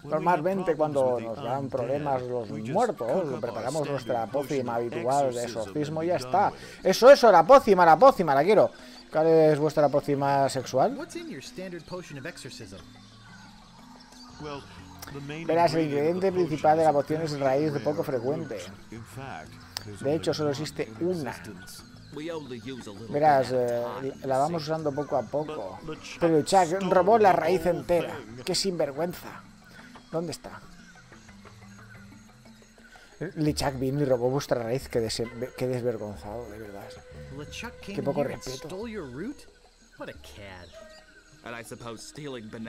Normalmente cuando nos dan problemas los muertos, preparamos nuestra standard potion pócima of habitual de exorcism exorcismo y ya está. Eso, eso, la pócima, la pócima, la quiero. ¿Cuál es vuestra pócima sexual? Verás, el ingrediente principal de la poción es raíz rare poco frecuente. De hecho, solo existe una. Verás, eh, la vamos usando poco a poco. Pero Chuck robó la raíz entera. Qué sinvergüenza. ¿Dónde está? LeChuck vino y robó vuestra raíz. Qué, dese- qué desvergonzado, de verdad. Qué poco respeto.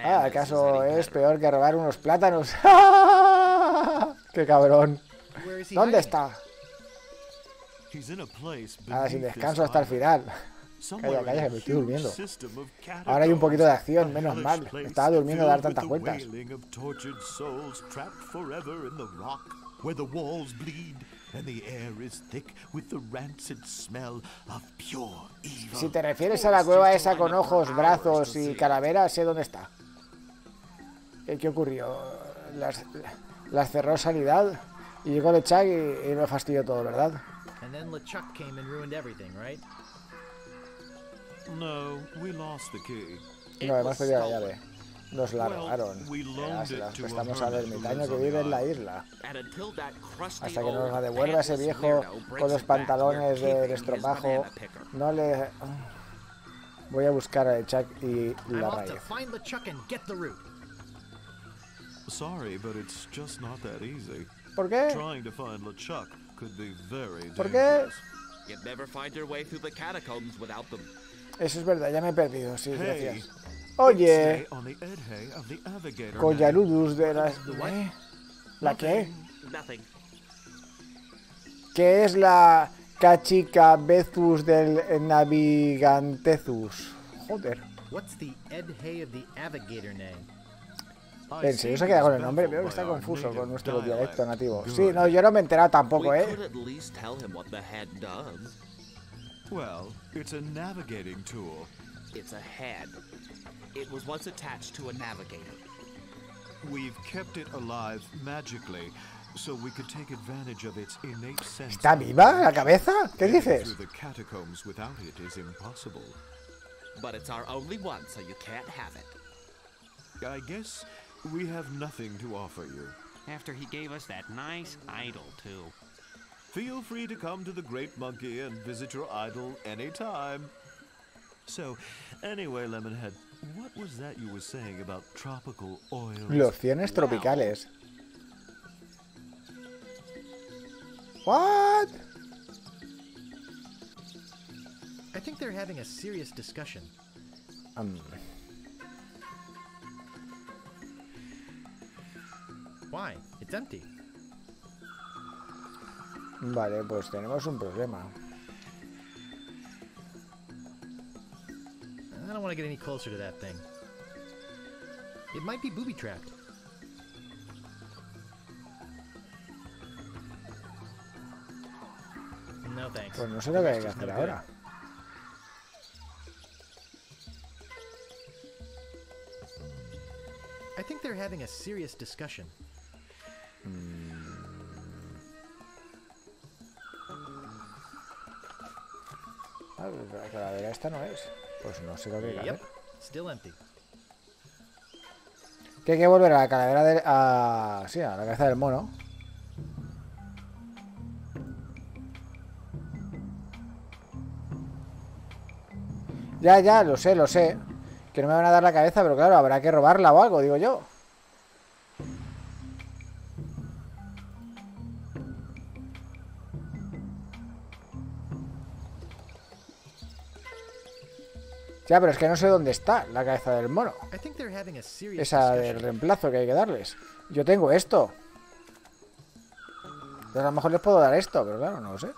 Ah, ¿acaso es peor que robar unos plátanos? <laughs> ¡Qué cabrón! ¿Dónde está? Nada, sin beneath this descanso hasta el final. Calla, calla, que me estoy durmiendo. Ahora hay un poquito de acción, menos mal. place Estaba durmiendo de dar tantas vueltas. And the air is thick with the rancid smell of pure evil. Si te refieres a la cueva esa con ojos, brazos y calaveras, sé dónde está. ¿Qué, qué ocurrió? Las, las cerró Sanidad y llegó LeChuck y, y lo fastidió todo, ¿verdad? And then LeChuck came and ruined everything, right? No, we lost the key. No, hemos perdido la llave. Nos la robaron. we Ya, se las prestamos al ermitaño que vive en la isla. Hasta que nos la devuelva ese viejo con los pantalones de keeping his estropajo. banana picker. No le... Voy a buscar a LeChuck y la raíz. find LeChuck and get the root. Sorry, but it's just not that easy. ¿Por qué? Trying to find LeChuck could be very ¿Por qué? dangerous. You'd never find your way through the catacombs without them. Eso es verdad, ya me he perdido, sí, Hey, gracias. Oye. Collarudus de las... ¿Eh? ¿La qué? ¿Qué es la cachica Bezus del Navigantezus? Joder. What's the Ed Hay of the Avigator name? I En serio se queda con el nombre, veo que está confuso con nuestro dialect. dialecto nativo. Sí, no, yo no me he enterado tampoco, ¿eh? Well, it's a navigating tool. It's a head. It was once attached to a navigator. We've kept it alive magically, so we could take advantage of its innate sense. ¿Está viva la cabeza? ¿Qué dices? Through the catacombs without it is impossible. But it's our only one, so you can't have it. I guess we have nothing to offer you. After he gave us that nice idol, too. Feel free to come to the Great Monkey and visit your idol anytime. So, anyway, Lemonhead, what was that you were saying about tropical oils? Lociones tropicales. What? I think they're having a serious discussion. Um, Why? It's empty. vale, pues tenemos un problema. Don't want to get any closer to that thing. It might be booby trapped. No thanks. Pues no sé lo que hay que Rest is no hacer ahora. I think they're having a serious discussion. Ah, La calavera esta no es. Pues no sé lo que Yep. hacer. Still empty. Que hay que volver a la calavera de... A... Sí, a la cabeza del mono. Ya, ya, lo sé, lo sé. Que no me van a dar la cabeza, pero claro, habrá que robarla o algo, digo yo. Ya, pero es que no sé dónde está la cabeza del mono. Esa del reemplazo que hay que darles. Yo tengo esto. Entonces a lo mejor les puedo dar esto, pero claro, no lo sé.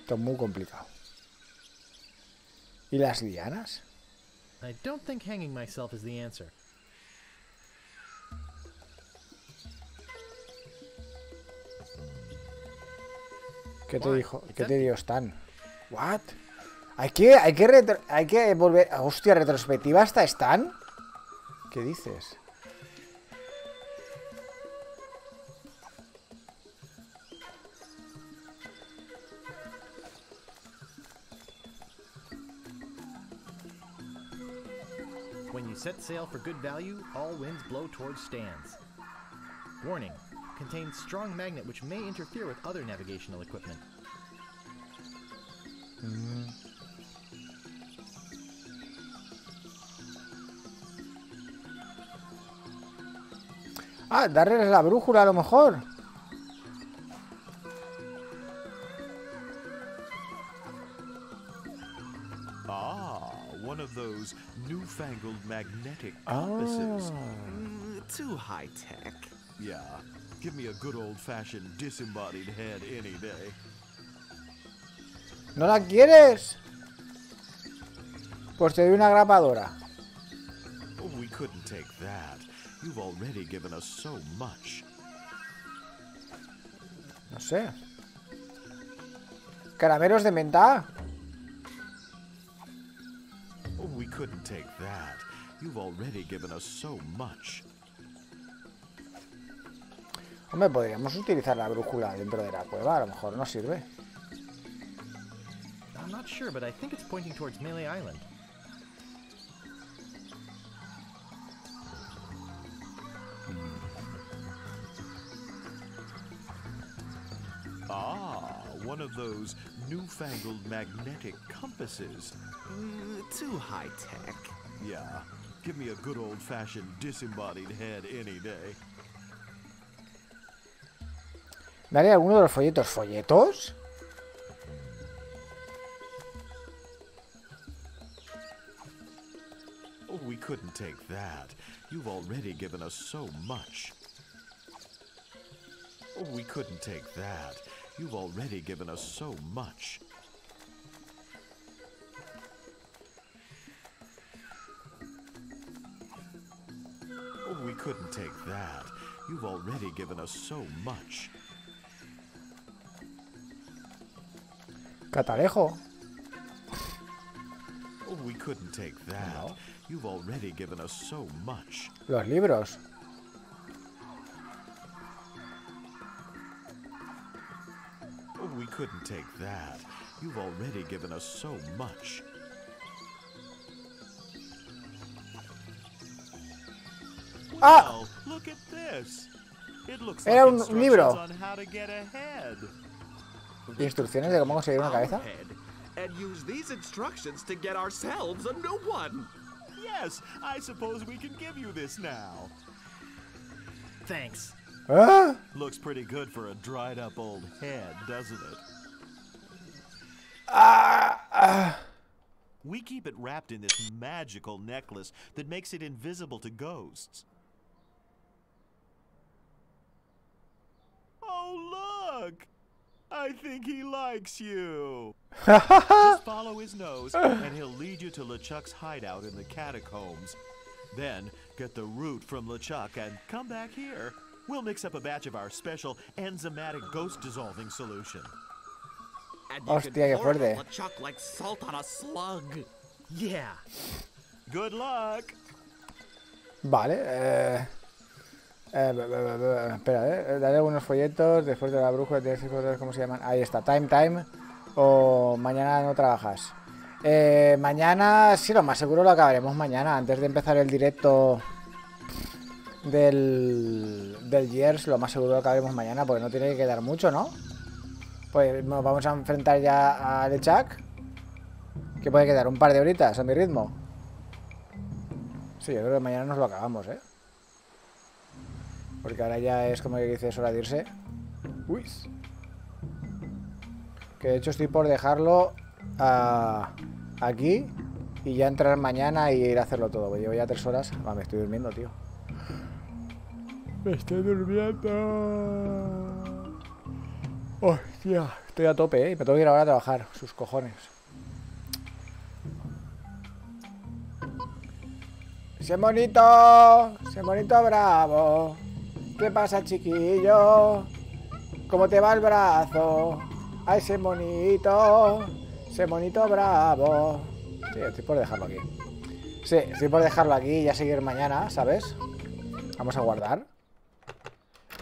Esto es muy complicado. ¿Y las lianas? I don't think hanging myself is the answer. ¿Qué te dijo? ¿Qué te dio Stan? ¿What? Hay que, hay que, retro- hay que volver... Hostia, retrospectiva hasta están. ¿Qué dices? When you set sail for good value, all winds blow towards stands. Warning contains strong magnet which may interfere with other navigational equipment. Ah, darles la brújula a lo mejor. Ah, one of those newfangled magnetic compasses. Mm, too high tech. Yeah, give me a good old fashioned disembodied head any day. ¿No la quieres? Pues te doy una grapadora. Oh, we couldn't take that. You've already given us so much. No sé. Caramelos de menta. Oh, we couldn't take that. You've already given us so much. Hombre, podríamos utilizar la brújula dentro de la cueva. A lo mejor no sirve. I'm not sure, but I think it's pointing towards Melee Island. Ah, one of those newfangled magnetic compasses. Mm, too high tech. Yeah, give me a good old fashioned disembodied head any day. Dale alguno de los folletos. ¿Folletos? Oh, we couldn't take that. You've already given us so much. Oh, we couldn't take that. You've already given us so much. Oh, we couldn't take that. You've already given us so much. So much. Los libros. Oh, we couldn't take that. You've already given us so much. ¡Ah! Look at this. It looks Era un libro. Instrucciones de cómo conseguir una cabeza. head and use these instructions to get ourselves a new one. Yes, I suppose we can give you this now. Thanks. ¡Ah! Looks pretty good for a dried up old head, doesn't it? Ah, ah. We keep it wrapped in this magical necklace that makes it invisible to ghosts. Oh, look! I think he likes you. Just <laughs> follow his nose, and he'll lead you to LeChuck's hideout in the catacombs. Then get the root from LeChuck and come back here. We'll mix up a batch of our special enzymatic ghost dissolving solution. And you Hostia, can qué pour it fuerte. on LeChuck like salt on a slug. Yeah. Good luck! Vale. Eh, eh, espera, eh. Daré algunos folletos después de la brújula. Tienes que cómo se llaman. Ahí está. Time, time. O mañana no trabajas. Eh, mañana, sí, lo más seguro lo acabaremos mañana. Antes de empezar el directo del, del Years, lo más seguro lo acabaremos mañana. Porque no tiene que quedar mucho, ¿no? Pues nos vamos a enfrentar ya a Lechak. Que puede quedar un par de horitas a mi ritmo. Sí, yo creo que mañana nos lo acabamos, ¿eh? Porque ahora ya es como que dice, es hora de irse. Uy. Que de hecho estoy por dejarlo ah, aquí y ya entrar mañana y ir a hacerlo todo. Llevo ya tres horas. Me estoy durmiendo, tío. Me estoy durmiendo. Hostia, estoy a tope, ¿eh? Y me tengo que ir ahora a trabajar. Sus cojones. ¡Ese monito! ¡Ese monito bravo! ¿Qué pasa, chiquillo? ¿Cómo te va el brazo? ¡A ese monito! Ese monito bravo. Sí, estoy por dejarlo aquí. Sí, estoy por dejarlo aquí y ya seguir mañana, ¿sabes? Vamos a guardar.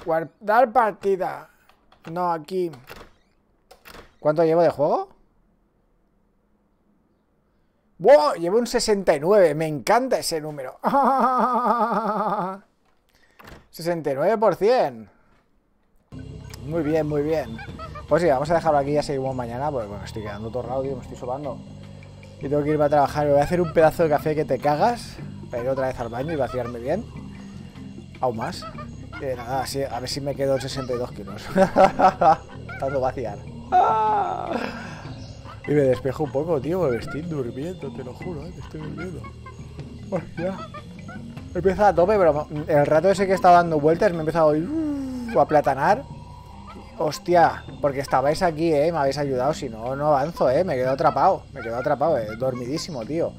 Guardar partida. No, aquí. ¿Cuánto llevo de juego? ¡Wow! Llevo un 69. Me encanta ese número. <laughs> 69%. Muy bien, muy bien. Pues sí, vamos a dejarlo aquí, ya seguimos mañana, pues bueno, estoy quedando torrado, tío, me estoy sobando. Y tengo que irme a trabajar, me voy a hacer un pedazo de café que te cagas, para ir otra vez al baño y vaciarme bien. Aún más. Y nada, a ver si me quedo en 62 kilos. <laughs> Tanto vaciar. Y me despejo un poco, tío, me estoy durmiendo, te lo juro, ¿eh? estoy durmiendo. Hostia. Empieza a tope, pero el rato ese que estaba dando vueltas me he empezado a, uh, a platanar. Hostia, porque estabais aquí, ¿eh? Me habéis ayudado, si no, no avanzo, ¿eh? Me quedo atrapado, me quedo atrapado, ¿eh? Dormidísimo, tío.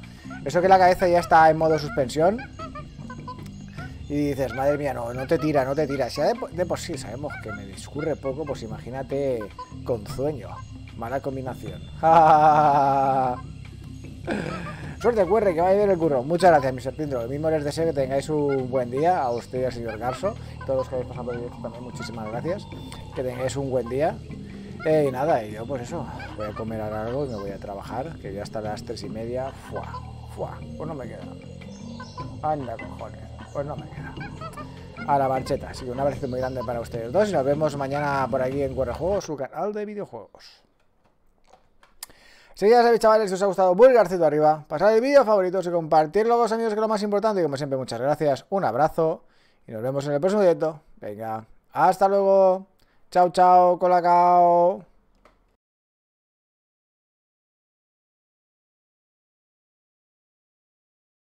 Eso que la cabeza ya está en modo suspensión. Y dices, madre mía, no, no te tira, no te tira. Si de, de por sí sabemos que me discurre poco, pues imagínate con sueño. Mala combinación. <laughs> Suerte, QR, que vaya bien el curro. Muchas gracias, mi serpindro. Lo mismo les deseo que tengáis un buen día a usted y al señor Garso. Todos los que habéis pasado por el directo también, muchísimas gracias. Que tengáis un buen día. Eh, y nada, y yo pues eso, voy a comer algo y me voy a trabajar, que ya hasta las tres y media. Fuá, fuá, pues no me queda. Anda, cojones, pues no me queda. A la marcheta, así que un abrazo muy grande para ustedes dos y nos vemos mañana por aquí en Juegos, su canal de videojuegos. Si ya sabéis, chavales, si os ha gustado, pulgarcito arriba, pasad el vídeo favorito y compartirlo con los amigos, que es lo más importante. Y como siempre, muchas gracias, un abrazo y nos vemos en el próximo directo. Venga, hasta luego. Chao, chao, colacao.